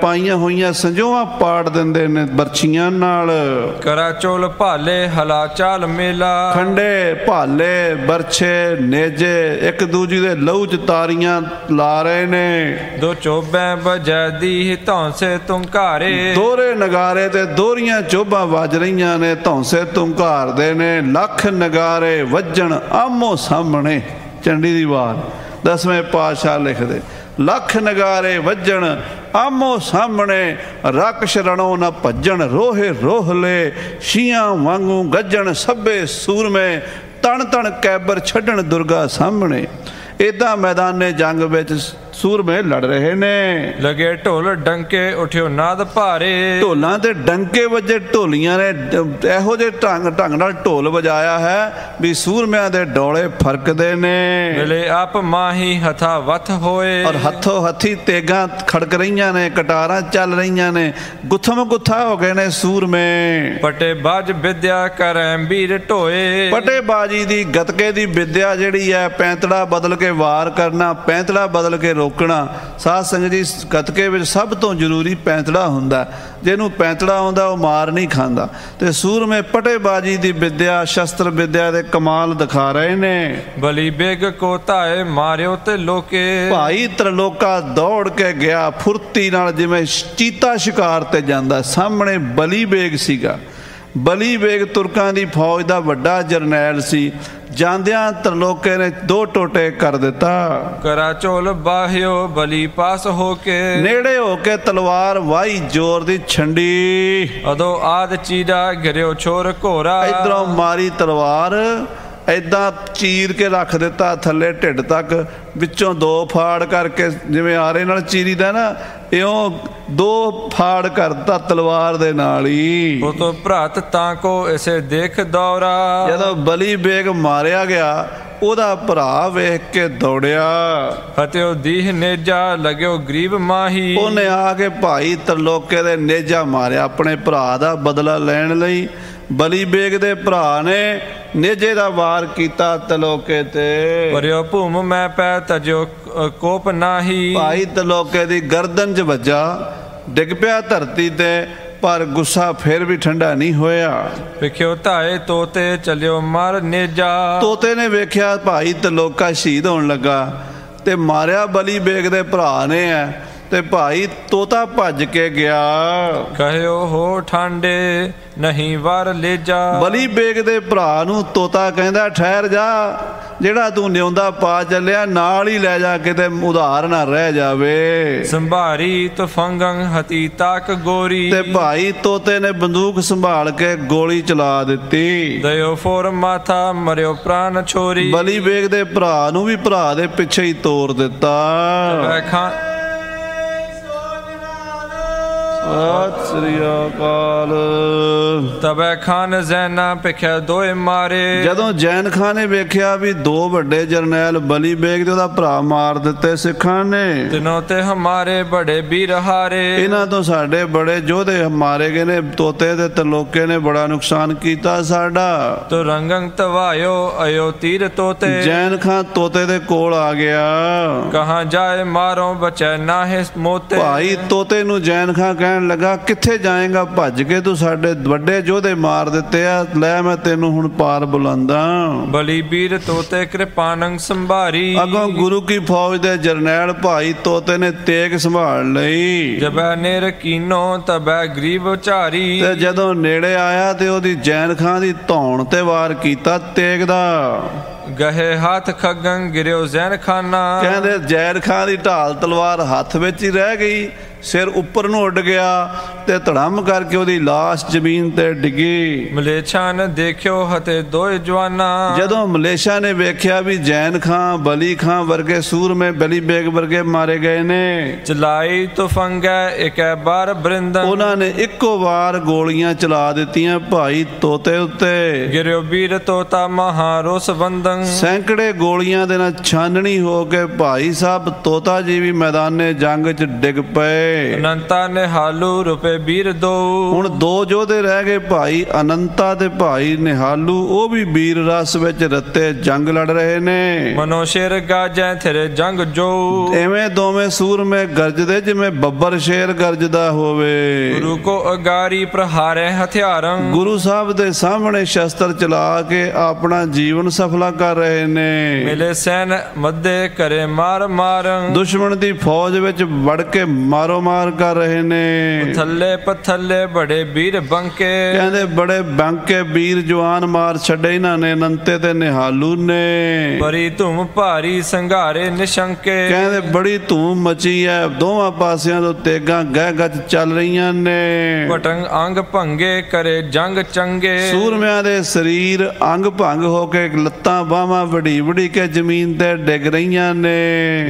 ਪਾਈਆਂ ਹੋਈਆਂ ਸੰਜੋਆਂ ਪਾੜ ਦਿੰਦੇ ਨੇ ਬਰਛੀਆਂ ਨਾਲ। ਕਰਾ ਚੋਲ ਭਾਲੇ ਹਲਾ ਚਾਲ ਮੇਲਾ। ਖੰਡੇ ਭਾਲੇ ਬਰਛੇ ਨੇਜੇ ਇੱਕ ਦੂਜੀ ਦੇ ਲਹੂ ਚ ਤਾਰੀਆਂ ਲਾ ਰਹੇ ਨੇ। ਦੋ ਚੋਬੈ ਬਜਦੀ ਧੌਂਸੇ ਤੁੰਕਾਰੇ ਦੋਰੇ ਨਗਾਰੇ ਤੇ ਦੋਰੀਆਂ ਚੋਭਾਂ ਵੱਜ ਰਹੀਆਂ ਨੇ ਧੌਂਸੇ ਤੁੰਘਾਰਦੇ ਨੇ। ਲੱਖ ਨਗਾਰੇ ਵੱਜਣ ਆਮੋ ਸਾਹਮਣੇ। ਚੰਡੀ ਦੀ ਵਾਰ ਦਸਵੇਂ ਪਾਤਸ਼ਾਹ ਲਿਖਦੇ ਲੱਖ ਨਗਾਰੇ ਵੱਜਣ ਆਮੋ ਸਾਹਮਣੇ ਰੱਖ ਸ਼ਰਣੋਂ ਨਾ ਭੱਜਣ, ਰੋਹੇ ਰੋਹਲੇ ਸ਼ੀਆਂ ਵਾਂਗੂ ਗੱਜਣ ਸਭੇ ਸੂਰਮੇ। ਤਣ ਤਣ ਕੈਬਰ ਛੱਡਣ ਦੁਰਗਾ ਸਾਹਮਣੇ। ਇਦਾਂ ਮੈਦਾਨੇ ਜੰਗ ਵਿੱਚ ਸੂਰਮੇ ਲੜ ਰਹੇ ਨੇ। ਲਗੇ ਢੋਲ ਡੰਕੇ ਉਠਿਓ ਨਾਦ ਭਾਰੇ। ਢੋਲਾਂ ਤੇ ਡੰਕੇ ਵੱਜੇ ਢੋਲੀਆਂ ਨੇ ਇਹੋ ਜਿਹੇ ਢੰਗ ਢੰਗ ਨਾਲ ਢੋਲ ਵਜਾਇਆ ਹੈ ਵੀ ਸੂਰਮਿਆਂ ਦੇ ਡੋਲੇ ਫਰਕਦੇ ਨੇ। ਮਿਲੇ ਆਪ ਮਾਹੀ ਹਥਾ ਵਥ ਹੋਏ। ਔਰ ਹੱਥੋਂ ਹੱਥੀ ਤੇਗਾਂ ਖੜਕ ਰਹੀਆਂ ਨੇ ਕਟਾਰਾਂ ਚੱਲ ਰਹੀਆਂ ਨੇ ਗੁੱਥਮ ਗੁੱਥਾ ਹੋ ਗਏ ਨੇ ਸੂਰਮੇ। ਪਟੇ ਬਾਜ ਵਿਦਿਆ ਕਰੈ ਵੀਰ ਢੋਏ। ਪਟੇ ਬਾਜੀ ਦੀ ਗਤਕੇ ਦੀ ਵਿਦਿਆ ਜਿਹੜੀ ਹੈ ਪੈਂਤੜਾ ਬਦਲ ਕੇ ਵਾਰ ਕਰਨਾ ਪੈਂਤੜਾ ਬਦਲ ਕੇ ਰੋਕਣਾ ਸਾਧ ਸੰਗਤ ਜੀ ਗਤਕੇ ਵਿੱਚ ਸਭ ਤੋਂ ਜ਼ਰੂਰੀ ਪੈਂਤੜਾ ਹੁੰਦਾ। ਜਿਹਨੂੰ ਪੈਂਤੜਾ ਆਉਂਦਾ ਉਹ ਮਾਰ ਨਹੀਂ ਖਾਂਦਾ। ਤੇ ਸੂਰਮੇ ਪਟੇ ਬਾਜੀ ਦੀ ਵਿਦਿਆ ਸ਼ਸਤਰ ਵਿਦਿਆ ਦੇ ਕਮਾਲ ਦਿਖਾ ਰਹੇ ਨੇ। ਬਲੀ ਬੇਗ ਕੋ ਧਾਏ ਮਾਰਿਓ ਤੇ ਲੋਕੇ। ਭਾਈ ਤਰਲੋਕਾ ਦੌੜ ਕੇ ਗਿਆ ਫੁਰਤੀ ਨਾਲ ਜਿਵੇਂ ਚੀਤਾ ਸ਼ਿਕਾਰ ਤੇ ਜਾਂਦਾ। ਸਾਹਮਣੇ ਬਲੀ ਬੇਗ ਸੀਗਾ। ਬਲੀ ਬੇਗ ਤੁਰਕਾਂ ਦੀ ਫੌਜ ਦਾ ਵੱਡਾ ਜਰਨੈਲ ਸੀ। ਜਾਂਦਿਆਂ ਤਰਲੋਕੇ ਨੇ ਦੋ ਟੋਟੇ ਕਰ ਦਿੱਤਾ। ਕਰਾ ਝੋਲ ਬਾਹਿਓ ਬਲੀ ਪਾਸ ਹੋ ਕੇ। ਨੇੜੇ ਹੋ ਕੇ ਤਲਵਾਰ ਵਾਈ ਜ਼ੋਰ ਦੀ ਛੰਡੀ। ਅਦੋ ਆਦ ਚੀਰਾ ਗਿਰਿਓ ਛੋਰ ਘੋਰਾ। ਇਧਰੋਂ ਮਾਰੀ ਤਲਵਾਰ। ਐਦਾਂ ਚੀਰ ਕੇ ਰੱਖ ਦਿੱਤਾ ਥੱਲੇ ਢਿੱਡ ਤੱਕ ਵਿੱਚੋਂ ਦੋ ਫਾੜ ਕਰਕੇ ਜਿਵੇਂ ਆਰੇ ਨਾਲ ਚੀਰੀਦਾ ਨਾ ਇਉਂ ਦੋ ਫਾੜ ਕਰਤਾ ਤਲਵਾਰ ਦੇ ਨਾਲ ਹੀ। ਉਹ ਤੋਂ ਭਰਾਤ ਤਾਂ ਕੋ ਇਸੇ ਦੇਖ ਦੌਰਾ। ਜਦੋਂ ਬਲੀ ਬੇਗ ਮਾਰਿਆ ਗਿਆ ਉਹਦਾ ਭਰਾ ਵੇਖ ਕੇ ਦੌੜਿਆ। ਫਤਿਓ ਦੀਹ ਨੇਜਾ ਲਗਿਓ ਗਰੀਬ ਮਾਹੀ। ਉਹਨੇ ਆ ਕੇ ਭਾਈ ਤਰਲੋਕੇ ਦੇ ਨੇਜਾ ਮਾਰਿਆ ਆਪਣੇ ਭਰਾ ਦਾ ਬਦਲਾ ਲੈਣ ਲਈ। ਬਲੀ ਬੇਗ ਦੇ ਭਰਾ ਨੇ ਨੇਜੇ ਦਾ ਵਾਰ ਕੀਤਾ ਤਲੋਕੇ ਤੇ। ਪਰਿਓ ਭੂਮ ਮੈਂ ਪੈ ਤਜਿਓ ਕ- ਕੋਪ ਨਾਹੀ। ਭਾਈ ਤਲੋਕੇ ਦੀ ਗਰਦਨ 'ਚ ਵੱਜਾ ਡਿੱਗ ਪਿਆ ਧਰਤੀ ਤੇ ਪਰ ਗੁੱਸਾ ਫਿਰ ਵੀ ਠੰਡਾ ਨਹੀਂ ਹੋਇਆ। ਵਿਖਿਓ ਧਾਏ ਤੋਤੇ ਚਲਿਓ ਮਰ ਨੇਜਾ। ਤੋਤੇ ਨੇ ਵੇਖਿਆ ਭਾਈ ਤਲੋਕਾ ਸ਼ਹੀਦ ਹੋਣ ਲੱਗਾ ਤੇ ਮਾਰਿਆ ਬਲੀ ਬੇਗ ਦੇ ਭਰਾ ਨੇ ਐ। ਤੇ ਭਾਈ ਤੋਤਾ ਭੱਜ ਕੇ ਗਿਆ। ਕਹਿਓ ਹੋ ਠਾਂਡੇ ਨਹੀਂ ਵਾਰ ਲੇਜਾ। ਬਲੀ ਬੇਗ ਦੇ ਭਰਾ ਨੂੰ ਤੋਤਾ ਕਹਿੰਦਾ ਠਹਿਰ ਜਾ ਜਿਹੜਾ ਤੂੰ ਨਿਉਂਦਾ ਪਾ ਚੱਲਿਆ ਨਾਲ ਹੀ ਲੈ ਜਾ ਕਿਤੇ ਉਧਾਰ ਨਾ ਰਹਿ ਜਾਵੇ। ਸੰਭਾਰੀ ਤਫੰਗੰ ਹਤੀ ਤਾਕ ਗੋਰੀ। ਤੇ ਭਾਈ ਤੋਤੇ ਨੇ ਬੰਦੂਕ ਸੰਭਾਲ ਕੇ ਗੋਲੀ ਚਲਾ ਦਿੱਤੀ। ਦਇਓ ਫੋਰ ਮਾਥਾ ਮਰਿਓ ਪ੍ਰਾਨ ਛੋਰੀ। ਬਲੀ ਬੇਗ ਦੇ ਭਰਾ ਨੂੰ ਵੀ ਭਰਾ ਦੇ ਪਿੱਛੇ ਹੀ ਤੋੜ ਦਿੱਤਾ। ਵੇਖਾਂ ਸਤਿ ਸ੍ਰੀ ਅਕਾਲ। ਤਬੈ ਖਾਨ ਜ਼ੈਨਾ ਪਿਖਿਆ ਦੋਏ ਮਾਰੇ। ਜਦੋਂ ਜੈਨ ਖਾਨ ਨੇ ਵੇਖਿਆ ਵੀ ਦੋ ਵੱਡੇ ਜਰਨੈਲ ਬਲੀ ਬੇਗ ਤੇ ਉਹਦਾ ਭਰਾ ਮਾਰ ਦਿੱਤੇ ਸਿੱਖਾਂ ਨੇ। ਤਿਨੋ ਤੇ ਹਮਾਰੇ ਬੜੇ ਵੀਰ ਹਾਰੇ। ਇਹਨਾਂ ਤੋਂ ਸਾਡੇ ਬੜੇ ਯੋਧੇ ਮਾਰੇ ਗਏ ਨੇ ਤੋਤੇ ਤੇ ਤਲੋਕੇ ਨੇ ਬੜਾ ਨੁਕਸਾਨ ਕੀਤਾ ਸਾਡਾ। ਤੋ ਰੰਗੰ ਤਵਾਇਓ ਅਯੋ ਤੀਰ ਤੋਤੇ। ਜੈਨ ਖਾਨ ਤੋਤੇ ਦੇ ਕੋਲ ਆ ਗਿਆ। ਕਹਾਂ ਜਾਏ ਮਾਰੋ ਬਚੈ ਨਾਹਿ ਮੋਤੇ। ਭਾਈ ਤੋਤੇ ਨੂੰ ਜੈਨ ਖਾਂ ਕਹਿਣ ਲੱਗਾ ਕਿੱਥੇ ਜਾਏਗਾ? ਭੱਜ ਕੇ ਤੂੰ ਸਾਡੇ ਵੱਡੇ ਯੋਧੇ ਮਾਰ ਦਿੱਤੇ ਆ। ਲੈ ਮੈਂ ਤੈਨੂੰ ਹੁਣ ਪਾਰ ਬੁਲਾਉਂਦਾ ਬਲੀ ਵੀਰ ਤੋਤੇ ਕਿਰਪਾਨੰ ਸੰਭਾਰੀ। ਅਗੋਂ ਗੁਰੂ ਕੀ ਫੌਜ ਦੇ ਜਰਨੈਲ ਭਾਈ ਤੋਤੇ ਨੇ ਤੇਗ ਸੰਭਾਲ ਲਈ। ਜਬੈ ਨੇਰ ਕੀਨੋ ਤਬੈ ਗਰੀਬ ਉਚਾਰੀ। ਤੇ ਜਦੋਂ ਨੇੜੇ ਆਇਆ ਤੇ ਉਹਦੀ ਜੈਨ ਖਾਂ ਦੀ ਧੌਣ ਤੇ ਵਾਰ ਕੀਤਾ ਤੇਗ ਦਾ। ਗਹੇ ਹੱਥ ਖਗੰ ਗਿਰਿਓ ਜ਼ੈਨ ਖਾਨਾ। ਕਹਿੰਦੇ ਜੈਨ ਖਾਂ ਦੀ ਢਾਲ ਤਲਵਾਰ ਹੱਥ ਵਿੱਚ ਹੀ ਰਹਿ ਗਈ। ਸਿਰ ਉੱਪਰ ਨੂੰ ਉੱਡ ਗਿਆ ਤੇ ਧੜਮ ਕਰਕੇ ਉਹਦੀ ਲਾਸ਼ ਜ਼ਮੀਨ ਤੇ ਡਿੱਗੀ। ਮਲੇਛਾਂ ਨੇ ਦੇਖਿਓ ਹਤੇ ਦੋਏ ਜਵਾਨਾ ਜਦੋਂ ਮਲੇਸ਼ਾ ਨੇ ਵੇਖਿਆ ਵੀ ਜੈਨ ਖਾਂ ਬਲੀ ਖਾਂ ਵਰਗੇ ਸੂਰਮੇ ਬਲੀ ਬੇਗ ਵਰਗੇ ਮਾਰੇ ਗਏ ਨੇ। ਚਲਾਈ ਤੁਫੰਗੈ ਇਕੈ ਬਾਰ ਬ੍ਰਿੰਦੰ ਉਹਨਾਂ ਨੇ ਇੱਕੋ ਵਾਰ ਗੋਲੀਆਂ ਚਲਾ ਦਿੱਤੀਆਂ ਭਾਈ ਤੋਤੇ ਉੱਤੇ। ਗਿਰਿਓ ਵੀਰ ਤੋਤਾ ਮਹਾਰੋਸ ਬੰਦੰ ਸੈਂਕੜੇ ਗੋਲੀਆਂ ਦੇ ਨਾਲ ਛਾਨਣੀ ਹੋ ਕੇ ਭਾਈ ਸਾਹਿਬ ਤੋਤਾ ਜੀ ਵੀ ਮੈਦਾਨੇ ਜੰਗ 'ਚ ਡਿੱਗ ਪਏ। ਅਨੰਤਾ ਨੇ ਹਾਲੂ ਰੁਪਏ ਵੀਰ ਦੋ। ਹੁਣ ਦੋ ਯੋਧੇ ਰਹਿ ਗਏ ਭਾਈ ਅਨੰਤਾ ਤੇ ਭਾਈ ਨਿਹਾਲੂ ਉਹ ਵੀ ਵੀਰ ਰਸ ਵਿੱਚ ਰੱਤੇ ਜੰਗ ਲੜ ਰਹੇ ਨੇ। ਮਨੋ ਸ਼ੇਰ ਗਾਜੈ ਥਿਰੇ ਜੰਗ ਜੋ। ਐਵੇਂ ਦੋਵੇਂ ਸੂਰਮੇ ਗਰਜਦੇ ਜਿਵੇਂ ਬੱਬਰ ਸ਼ੇਰ ਗਰਜਦਾ ਹੋਵੇ। ਗੁਰੂ ਕੋ ਅਗਾਰੀ ਪ੍ਰਹਾਰੇ ਹਥਿਆਰੰ। ਗੁਰੂ ਸਾਹਿਬ ਦੇ ਸਾਹਮਣੇ ਸ਼ਸਤਰ ਚਲਾ ਕੇ ਆਪਣਾ ਜੀਵਨ ਸਫਲਾ ਕਰ ਰਹੇ ਨੇ। ਮਿਲੇ ਸੈਨ ਮੱਦੇ ਕਰੇ ਮਾਰ ਮਾਰੰ ਦੁਸ਼ਮਣ ਦੀ ਫੌਜ ਵਿੱਚ ਵੜ ਕੇ ਮਾਰੋ ਮਾਰ ਕਰ ਰਹੇ ਨੇ। ਥੱਲੇ ਪਥੱਲੇ ਬੜੇ ਵੀਰ ਬੰਕੇ। ਕਹਿੰਦੇ ਬੜੇ ਬੰਕੇ ਵੀਰ ਜਵਾਨ ਮਾਰ ਛੱਡੇ ਇਹਨਾਂ ਨੇ ਨੰਤੇ ਤੇ ਨਿਹਾਲੂ ਨੇ। ਬਰੀ ਧੂਮ ਭਾਰੀ ਸੰਘਾਰੇ ਨਿਸ਼ੰਕੇ। ਕਹਿੰਦੇ ਬੜੀ ਧੂਮ ਮਚੀ ਹੈ ਦੋਵਾਂ ਪਾਸਿਆਂ ਤੋਂ ਤੇਗਾਂ ਗਹਿ ਗੱਜ ਚੱਲ ਰਹੀਆਂ ਨੇ। ਪਟੰਗ ਅੰਗ ਭੰਗੇ ਕਰੇ ਜੰਗ ਚੰਗੇ। ਸੂਰਮਿਆਂ ਦੇ ਸਰੀਰ ਅੰਗ ਭੰਗ ਹੋ ਕੇ ਲੱਤਾਂ ਬਾਹਾਂ ਵੜੀ ਵੜੀ ਕੇ ਜ਼ਮੀਨ ਤੇ ਡਿੱਗ ਰਹੀਆਂ ਨੇ।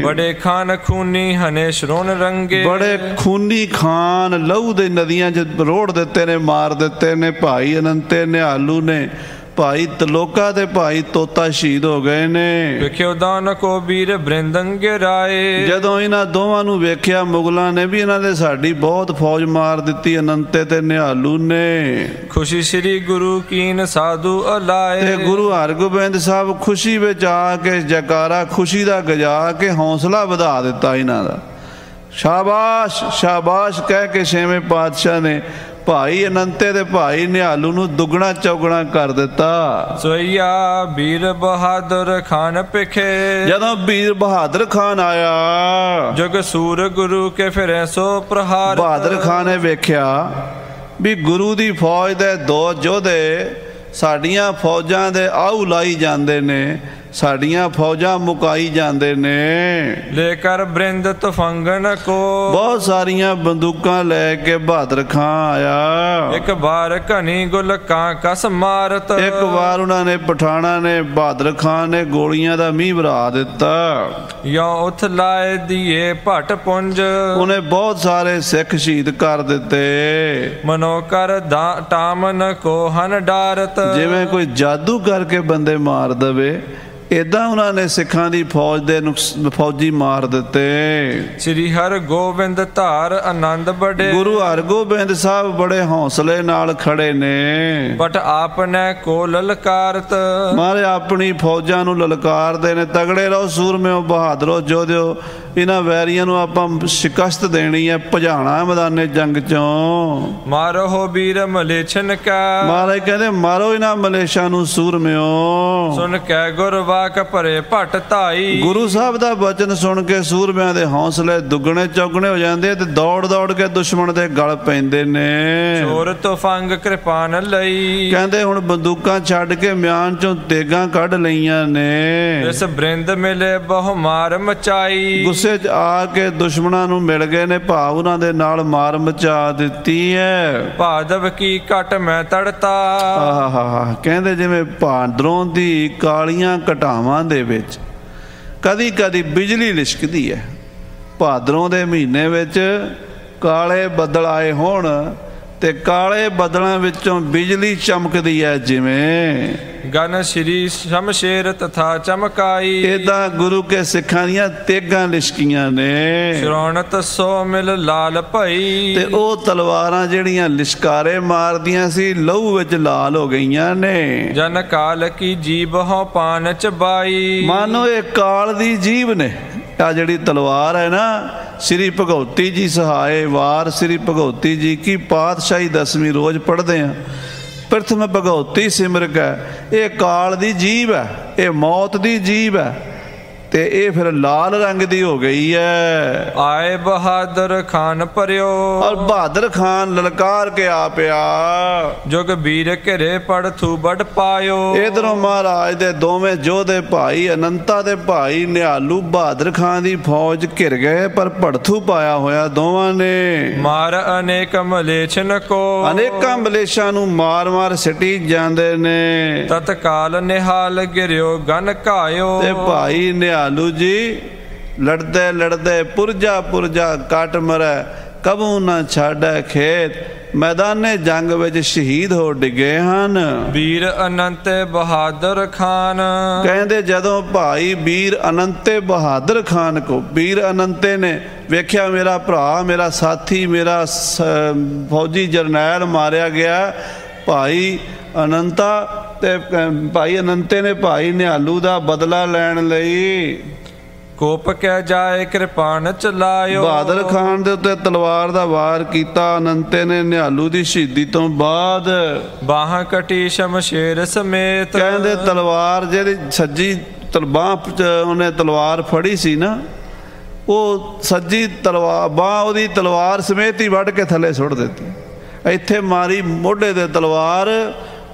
ਬੜੇ ਖਾਨ ਖੂਨੀ ਹਨੇ ਸ਼ਰੋਨ ਰੰਗੇ। ਬੜੇ ਖੂਨੀ ਖਾਨ ਲਹੂ ਦੇ ਨਦੀਆਂ 'ਚ ਰੋੜ ਦਿੱਤੇ ਨੇ ਮਾਰ ਦਿੱਤੇ ਨੇ ਭਾਈ ਅਨੰਤੇ ਨਿਹਾਲੂ ਨੇ। ਭਾਈ ਤਲੋਕਾ ਤੇ ਭਾਈ ਤੋਤਾ ਸ਼ਹੀਦ ਹੋ ਗਏ ਨੇ। ਵਿਖਿਓ ਦਾਨ ਕੋ ਵੀਰ ਬ੍ਰਿੰਦੰਗੇ ਰਾਏ। ਜਦੋਂ ਇਹਨਾਂ ਦੋਵਾਂ ਨੂੰ ਵੇਖਿਆ ਮੁਗਲਾਂ ਨੇ ਵੀ ਇਹਨਾਂ ਨੇ ਸਾਡੀ ਬਹੁਤ ਫੌਜ ਮਾਰ ਦਿੱਤੀ ਅਨੰਤੇ ਤੇ ਨਿਹਾਲੂ ਨੇ। ਖੁਸ਼ੀ ਸ੍ਰੀ ਗੁਰੂ ਕੀਨ ਸਾਧੂ ਤੇ ਅਲਾਏ ਗੁਰੂ ਹਰਗੋਬਿੰਦ ਸਾਹਿਬ ਖੁਸ਼ੀ ਵਿੱਚ ਆ ਕੇ ਜਕਾਰਾ ਖੁਸ਼ੀ ਦਾ ਗਜਾ ਕੇ ਹੌਸਲਾ ਵਧਾ ਦਿੱਤਾ ਇਹਨਾਂ ਦਾ। ਸ਼ਾਬਾਸ਼ ਸ਼ਾਬਾਸ਼ ਕਹਿ ਕੇ ਛੇਵੇਂ ਪਾਤਸ਼ਾਹ ਨੇ ਭਾਈ ਅਨੰਤੇ ਦੇ ਭਾਈ ਨਿਹਾਲੂ ਨੂੰ ਦੁੱਗਣਾ ਚੌਗਣਾ ਕਰ ਦਿੱਤਾ। ਸੋਈਆ ਵੀਰ ਬਹਾਦਰ ਖਾਨ ਪਿਖੇ ਜਦੋਂ ਵੀਰ ਬਹਾਦਰ ਖਾਨ ਆਇਆ ਜਗ ਸੂਰ ਗੁਰੂ ਕੇ ਫਿਰੇ ਸੋ ਪ੍ਰਹਾਰ ਬਹਾਦਰ ਖਾਨ ਨੇ ਵੇਖਿਆ ਵੀ ਗੁਰੂ ਦੀ ਫੌਜ ਦੇ ਦੋ ਯੋਧੇ ਸਾਡੀਆਂ ਫੌਜਾਂ ਦੇ ਆਹੂ ਲਾਈ ਜਾਂਦੇ ਨੇ। ਸਾਡੀਆਂ ਫੌਜਾਂ ਮੁਕਾਈ ਜਾਂਦੇ ਨੇ। ਲੈ ਕਰ ਬ੍ਰਿੰਦ ਤਫੰਗਨ ਕੋ। ਬਹੁਤ ਸਾਰੀਆਂ ਬੰਦੂਕਾਂ ਲੈ ਕੇ ਬਹਾਦਰ ਖਾਨ ਆਇਆ। ਇੱਕ ਬਾਰ ਘਣੀ ਗੁਲ ਕਾਂ ਕਸ ਮਾਰਤ। ਇੱਕ ਵਾਰ ਉਹਨਾਂ ਨੇ ਪਠਾਣਾ ਨੇ ਬਹਾਦਰ ਖਾਨ ਨੇ ਗੋਲੀਆਂ ਦਾ ਮੀਂਹ ਵਰਾ ਦਿੱਤਾ। ਯੋ ਉਥ ਲਾਏ ਦੀਏ ਭਟ ਪੁੰਜ। ਉਹਨੇ ਬਹੁਤ ਸਾਰੇ ਸਿੱਖ ਸ਼ਹੀਦ ਕਰ ਦਿੱਤੇ। ਮਨੋ ਕਰ ਦਾ- ਟਾਮਨ ਕੋ ਹਨ ਡਾਰਤ। ਜਿਵੇਂ ਕੋਈ ਜਾਦੂ ਕਰਕੇ ਬੰਦੇ ਮਾਰ ਦਵੇ ਇਦਾਂ ਉਹਨਾਂ ਨੇ ਸਿੱਖਾਂ ਦੀ ਫੌਜ ਦੇ ਫੌਜੀ ਮਾਰ ਦਿੱਤੇ। ਸ੍ਰੀ ਹਰ ਗੋਬਿੰਦ ਧਾਰ ਆਨੰਦ ਬੜੇ। ਗੁਰੂ ਹਰਗੋਬਿੰਦ ਸਾਹਿਬ ਬੜੇ ਹੌਸਲੇ ਨਾਲ ਖੜੇ ਨੇ। ਬਟ ਆਪਨੇ ਕੋ ਲਲਕਾਰਤ। ਮਾਰੇ ਆਪਣੀ ਫੌਜਾਂ ਨੂੰ ਲਲਕਾਰਦੇ ਨੇ। ਤਗੜੇ ਰਹੋ ਸੂਰਮਿਓ ਬਹਾਦਰੋ ਜੋਧਿਓ ਇਹਨਾਂ ਵੈਰੀਆਂ ਨੂੰ ਆਪਾਂ ਸ਼ਿਕਸਤ ਦੇਣੀ ਹੈ ਭਜਾਣਾ ਮੈਦਾਨੇ ਜੰਗ ਚੋਂ। ਮਾਰੋ ਵੀਰ ਮਲੇਛਨ ਕਾ। ਮਹਾਰਾਜ ਕਹਿੰਦੇ ਮਾਰੋ ਇਹਨਾਂ ਮਲੇਸ਼ਾਂ ਨੂੰ ਸੂਰਮਿਓ। ਸੁਨ ਕੈ ਗੁਰਵਾਕ ਭਰੇ ਭਟ ਧਾਈ। ਗੁਰੂ ਸਾਹਿਬ ਦਾ ਬਚਨ ਸੁਣ ਕੇ ਸੂਰਮਿਆਂ ਦੇ ਹੌਸਲੇ ਦੁੱਗਣੇ ਚੌਗਣੇ ਹੋ ਜਾਂਦੇ ਤੇ ਦੌੜ ਦੌੜ ਕੇ ਦੁਸ਼ਮਣ ਦੇ ਗਲ ਪੈਂਦੇ ਨੇ। ਚੋਰ ਤੁਫੰਗ ਕਿਰਪਾਨ ਲਈ। ਕਹਿੰਦੇ ਹੁਣ ਬੰਦੂਕਾਂ ਛੱਡ ਕੇ ਮਿਆਨ ਚੋਂ ਤੇਗਾਂ ਕੱਢ ਲਈਆਂ ਨੇ। ਇਸ ਬ੍ਰਿੰਦ ਮਿਲੇ ਬਹੁ ਮਾਰ ਮਚਾਈ। ਗੁੱਸੇ 'ਚ ਆ ਕੇ ਦੁਸ਼ਮਣਾਂ ਨੂੰ ਮਿਲ ਗਏ ਨੇ ਭਾਵ ਉਹਨਾਂ ਦੇ ਨਾਲ ਮਾਰ ਮਚਾ ਦਿੱਤੀ ਹੈ ਭਾਦਵ ਕੀ ਘਟ ਮੈਂ ਤੜਤਾ। ਆਹਾਹਾ ਕਹਿੰਦੇ ਜਿਵੇਂ ਭਾਦਰੋਂ ਦੀ ਕਾਲੀਆਂ ਘਟਾਵਾਂ ਦੇ ਵਿੱਚ ਕਦੀ ਕਦੀ ਬਿਜਲੀ ਲਿਸ਼ਕਦੀ ਹੈ। ਭਾਦਰੋਂ ਦੇ ਮਹੀਨੇ ਵਿੱਚ ਕਾਲੇ ਬੱਦਲ ਆਏ ਹੋਣ। ਤੇ ਕਾਲੇ ਬੱਦਲਾਂ ਵਿੱਚੋਂ ਬਿਜਲੀ ਚਮਕਦੀ ਹੈ ਜਿਵੇਂ। ਗਨ ਸ਼੍ਰੀ ਸ਼ਮਸ਼ੇਰ ਤਥਾ ਚਮਕਾਈ। ਇਦਾਂ ਗੁਰੂ ਕੇ ਸਿੱਖਾਂ ਦੀਆਂ ਤੇਗਾਂ ਲਿਸ਼ਕੀਆਂ ਨੇ। ਸ਼੍ਰੋਣਤ ਸੋ ਮਿਲ ਲਾਲ ਭਈ। ਤੇ ਉਹ ਤਲਵਾਰਾਂ ਜਿਹੜੀਆਂ ਲਿਸ਼ਕਾਰੇ ਮਾਰਦੀਆਂ ਸੀ ਲਹੂ ਵਿੱਚ ਲਾਲ ਹੋ ਗਈਆਂ ਨੇ। ਜਨ ਕਾਲ ਕੀ ਜੀਬ ਹੋ ਪਾਨ ਚਬਾਈ ਮਾਨੋ ਇਹ ਕਾਲ ਦੀ ਜੀਵ ਨੇ। ਆ ਜਿਹੜੀ ਤਲਵਾਰ ਹੈ ਨਾ ਸ੍ਰੀ ਭਗਉਤੀ ਜੀ ਸਹਾਏ ਵਾਰ, ਸ੍ਰੀ ਭਗਉਤੀ ਜੀ ਕੀ ਪਾਤਸ਼ਾਹੀ ਦਸਵੀਂ ਰੋਜ਼ ਪੜ੍ਹਦੇ ਆ। ਪ੍ਰਥਮ ਭਗਉਤੀ ਸਿਮਰਕ ਹੈ ਇਹ ਕਾਲ ਦੀ ਜੀਵ ਹੈ, ਇਹ ਮੌਤ ਦੀ ਜੀਵ ਹੈ। ਤੇ ਇਹ ਫਿਰ ਲਾਲ ਰੰਗ ਦੀ ਹੋ ਗਈ ਹੈ ਆਏ ਬਹਾਦਰ ਖਾਨ ਪਰਿਓ। ਔਰ ਬਹਾਦਰ ਖਾਨ ਲਲਕਾਰ ਕੇ ਆ। ਪਿਆ ਜੁਗ ਵੀਰ ਘਰੇ ਪੜ ਥੂ ਬੜ ਪਾਇਓ। ਇਧਰੋਂ ਮਹਾਰਾਜ ਦੇ ਦੋਵੇਂ ਯੋਧੇ ਭਾਈ ਅਨੰਤਾ ਦੇ ਭਾਈ ਨਿਹਾਲੂ ਬਹਾਦਰ ਖਾਨ ਦੀ ਫੌਜ ਘਿਰ ਗਏ ਪਰ ਭੜਥੂ ਪਾਇਆ ਹੋਇਆ ਦੋਵਾਂ ਨੇ। ਮਾਰ ਅਨੇਕ ਮਲੇਛਨ ਕੋ। ਅਨੇਕਾਂ ਮਲੇਸ਼ਾਂ ਨੂੰ ਮਾਰ-ਮਾਰ ਸਿੱਟੀ ਜਾਂਦੇ ਨੇ। ਤਤਕਾਲ ਨਿਹਾਲ ਗਿਰਿਓ ਗਨ ਘਾਇਓ। ਤੇ ਭਾਈ ਨਿਹਾਲੂ ਜੀ ਲੜਦੇ ਲੜਦੇ ਪੁਰਜਾ ਪੁਰਜਾ ਕੱਟ ਮਰੈ ਕਬੂ ਨਾ ਛਾੜੈ ਖੇਤ। ਮੈਦਾਨੇ ਜੰਗ ਵਿੱਚ ਸ਼ਹੀਦ ਹੋ ਡਿੱਗੇ ਹਨ। ਵੀਰ ਅਨੰਤ ਬਹਾਦਰ ਖਾਨ। ਕਹਿੰਦੇ ਜਦੋਂ ਭਾਈ ਵੀਰ ਅਨੰਤੇ ਬਹਾਦਰ ਖਾਨ ਕੋ ਵੀਰ ਅਨੰਤੇ ਨੇ ਵੇਖਿਆ ਮੇਰਾ ਭਰਾ ਮੇਰਾ ਸਾਥੀ ਮੇਰਾ ਫੌਜੀ ਜਰਨੈਲ ਮਾਰਿਆ ਗਿਆ। ਭਾਈ ਅਨੰਤਾ ਤੇ ਭਾਈ ਅਨੰਤੇ ਨੇ ਭਾਈ ਨਿਹਾਲੂ ਦਾ ਬਦਲਾ ਲੈਣ ਲਈ। ਕੋਪ ਕਹਿ ਜਾਏ ਕਿਰਪਾਨ ਚਲਾਇਓ। ਬਹਾਦਰ ਖਾਨ ਦੇ ਉੱਤੇ ਤਲਵਾਰ ਦਾ ਵਾਰ ਕੀਤਾ ਅਨੰਤੇ ਨੇ ਨਿਹਾਲੂ ਦੀ ਸ਼ਹੀਦੀ ਤੋਂ ਬਾਅਦ। ਬਾਹਾਂ ਕਟੀ ਸ਼ਮਸ਼ੇਰ ਸਮੇਤ। ਕਹਿੰਦੇ ਤਲਵਾਰ ਜਿਹੜੀ ਸੱਜੀ ਤਲਬਾਹ ਉਹਨੇ ਤਲਵਾਰ ਫੜੀ ਸੀ ਨਾ ਉਹ ਸੱਜੀ ਤਲਵਾਰ ਬਾਹ ਉਹਦੀ ਤਲਵਾਰ ਸਮੇਤ ਹੀ ਵੱਢ ਕੇ ਥੱਲੇ ਸੁੱਟ ਦਿੱਤੀ। ਇੱਥੇ ਮਾਰੀ ਮੋਢੇ ਤੇ ਤਲਵਾਰ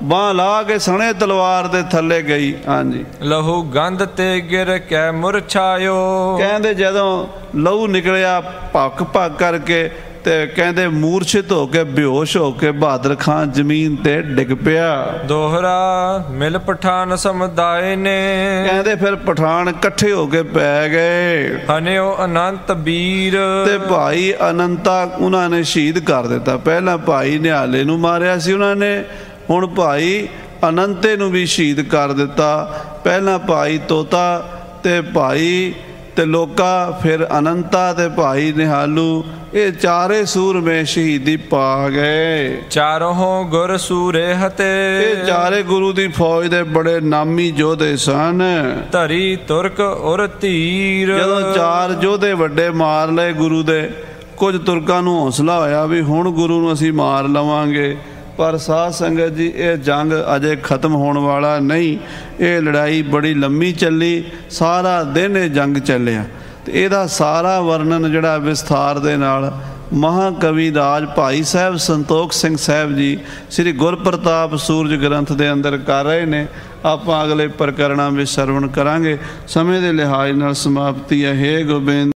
ਬਾਹ ਲਾ ਕੇ ਸਣੇ ਤਲਵਾਰ ਦੇ ਥੱਲੇ ਗਈ। ਹਾਂਜੀ। ਲਹੂ ਗੰਧ ਤੇ ਗਿਰ ਕੈ ਮੁਰਛਾਇਓ ਕਹਿੰਦੇ ਜਦੋਂ ਲਹੂ ਨਿਕਲਿਆ ਭੱਕ ਭੱਕ ਕਰਕੇ ਤੇ ਕਹਿੰਦੇ ਮੂਰਛਿਤ ਹੋ ਕੇ ਬੇਹੋਸ਼ ਹੋ ਕੇ ਬਹਾਦਰ ਖਾਨ ਜ਼ਮੀਨ ਤੇ ਡਿੱਗ ਪਿਆ। ਦੋਹਰਾ ਮਿਲ ਪਠਾਨ ਸਮੁਦਾਇ ਨੇ। ਕਹਿੰਦੇ ਫਿਰ ਪਠਾਨ ਇਕੱਠੇ ਹੋ ਕੇ ਪੈ ਗਏ। ਹਨਿਓ ਅਨੰਤ ਵੀਰ ਤੇ ਭਾਈ ਅਨੰਤਾ ਉਹਨਾਂ ਨੇ ਸ਼ਹੀਦ ਕਰ ਦਿੱਤਾ। ਪਹਿਲਾਂ ਭਾਈ ਨਿਹਾਲੇ ਨੂੰ ਮਾਰਿਆ ਸੀ ਉਹਨਾਂ ਨੇ ਹੁਣ ਭਾਈ ਅਨੰਤੇ ਨੂੰ ਵੀ ਸ਼ਹੀਦ ਕਰ ਦਿੱਤਾ। ਪਹਿਲਾਂ ਭਾਈ ਤੋਤਾ ਤੇ ਭਾਈ ਤੇ ਲੋਕਾ ਫਿਰ ਅਨੰਤਾ ਤੇ ਭਾਈ ਨਿਹਾਲੂ। ਇਹ ਚਾਰੇ ਸੂਰਮੇ ਸ਼ਹੀਦੀ ਪਾ ਗਏ ਚਾਰੋਂ ਗੁਰ ਸੂਰੇ ਹਤੇ। ਇਹ ਚਾਰੇ ਗੁਰੂ ਦੀ ਫੌਜ ਦੇ ਬੜੇ ਨਾਮੀ ਯੋਧੇ ਸਨ। ਧਰੀ ਤੁਰਕ ਔਰ ਧੀਰ ਜਦੋਂ ਚਾਰ ਯੋਧੇ ਵੱਡੇ ਮਾਰ ਲਏ ਗੁਰੂ ਦੇ ਕੁਝ ਤੁਰਕਾਂ ਨੂੰ ਹੌਸਲਾ ਹੋਇਆ ਵੀ ਹੁਣ ਗੁਰੂ ਨੂੰ ਅਸੀਂ ਮਾਰ ਲਵਾਂਗੇ। ਪਰ ਸਾਧ ਸੰਗਤ ਜੀ, ਇਹ ਜੰਗ ਅਜੇ ਖਤਮ ਹੋਣ ਵਾਲਾ ਨਹੀਂ। ਇਹ ਲੜਾਈ ਬੜੀ ਲੰਮੀ ਚੱਲੀ, ਸਾਰਾ ਦਿਨ ਇਹ ਜੰਗ ਚੱਲਿਆ। ਤੇ ਇਹਦਾ ਸਾਰਾ ਵਰਣਨ ਜਿਹੜਾ ਵਿਸਥਾਰ ਦੇ ਨਾਲ ਮਹਾਕਵੀ ਰਾਜ ਭਾਈ ਸਾਹਿਬ ਸੰਤੋਖ ਸਿੰਘ ਸਾਹਿਬ ਜੀ, ਸ੍ਰੀ ਗੁਰਪ੍ਰਤਾਪ ਸੂਰਜ ਗ੍ਰੰਥ ਦੇ ਅੰਦਰ ਕਰ ਰਹੇ ਨੇ। ਆਪਾਂ ਅਗਲੇ ਪ੍ਰਕਰਣਾਂ ਵਿੱਚ ਸਰਵਣ ਕਰਾਂਗੇ। ਸਮੇਂ ਦੇ ਲਿਹਾਜ਼ ਨਾਲ ਸਮਾਪਤੀ ਹੈ। ਹੇ ਗੋਬਿੰਦ।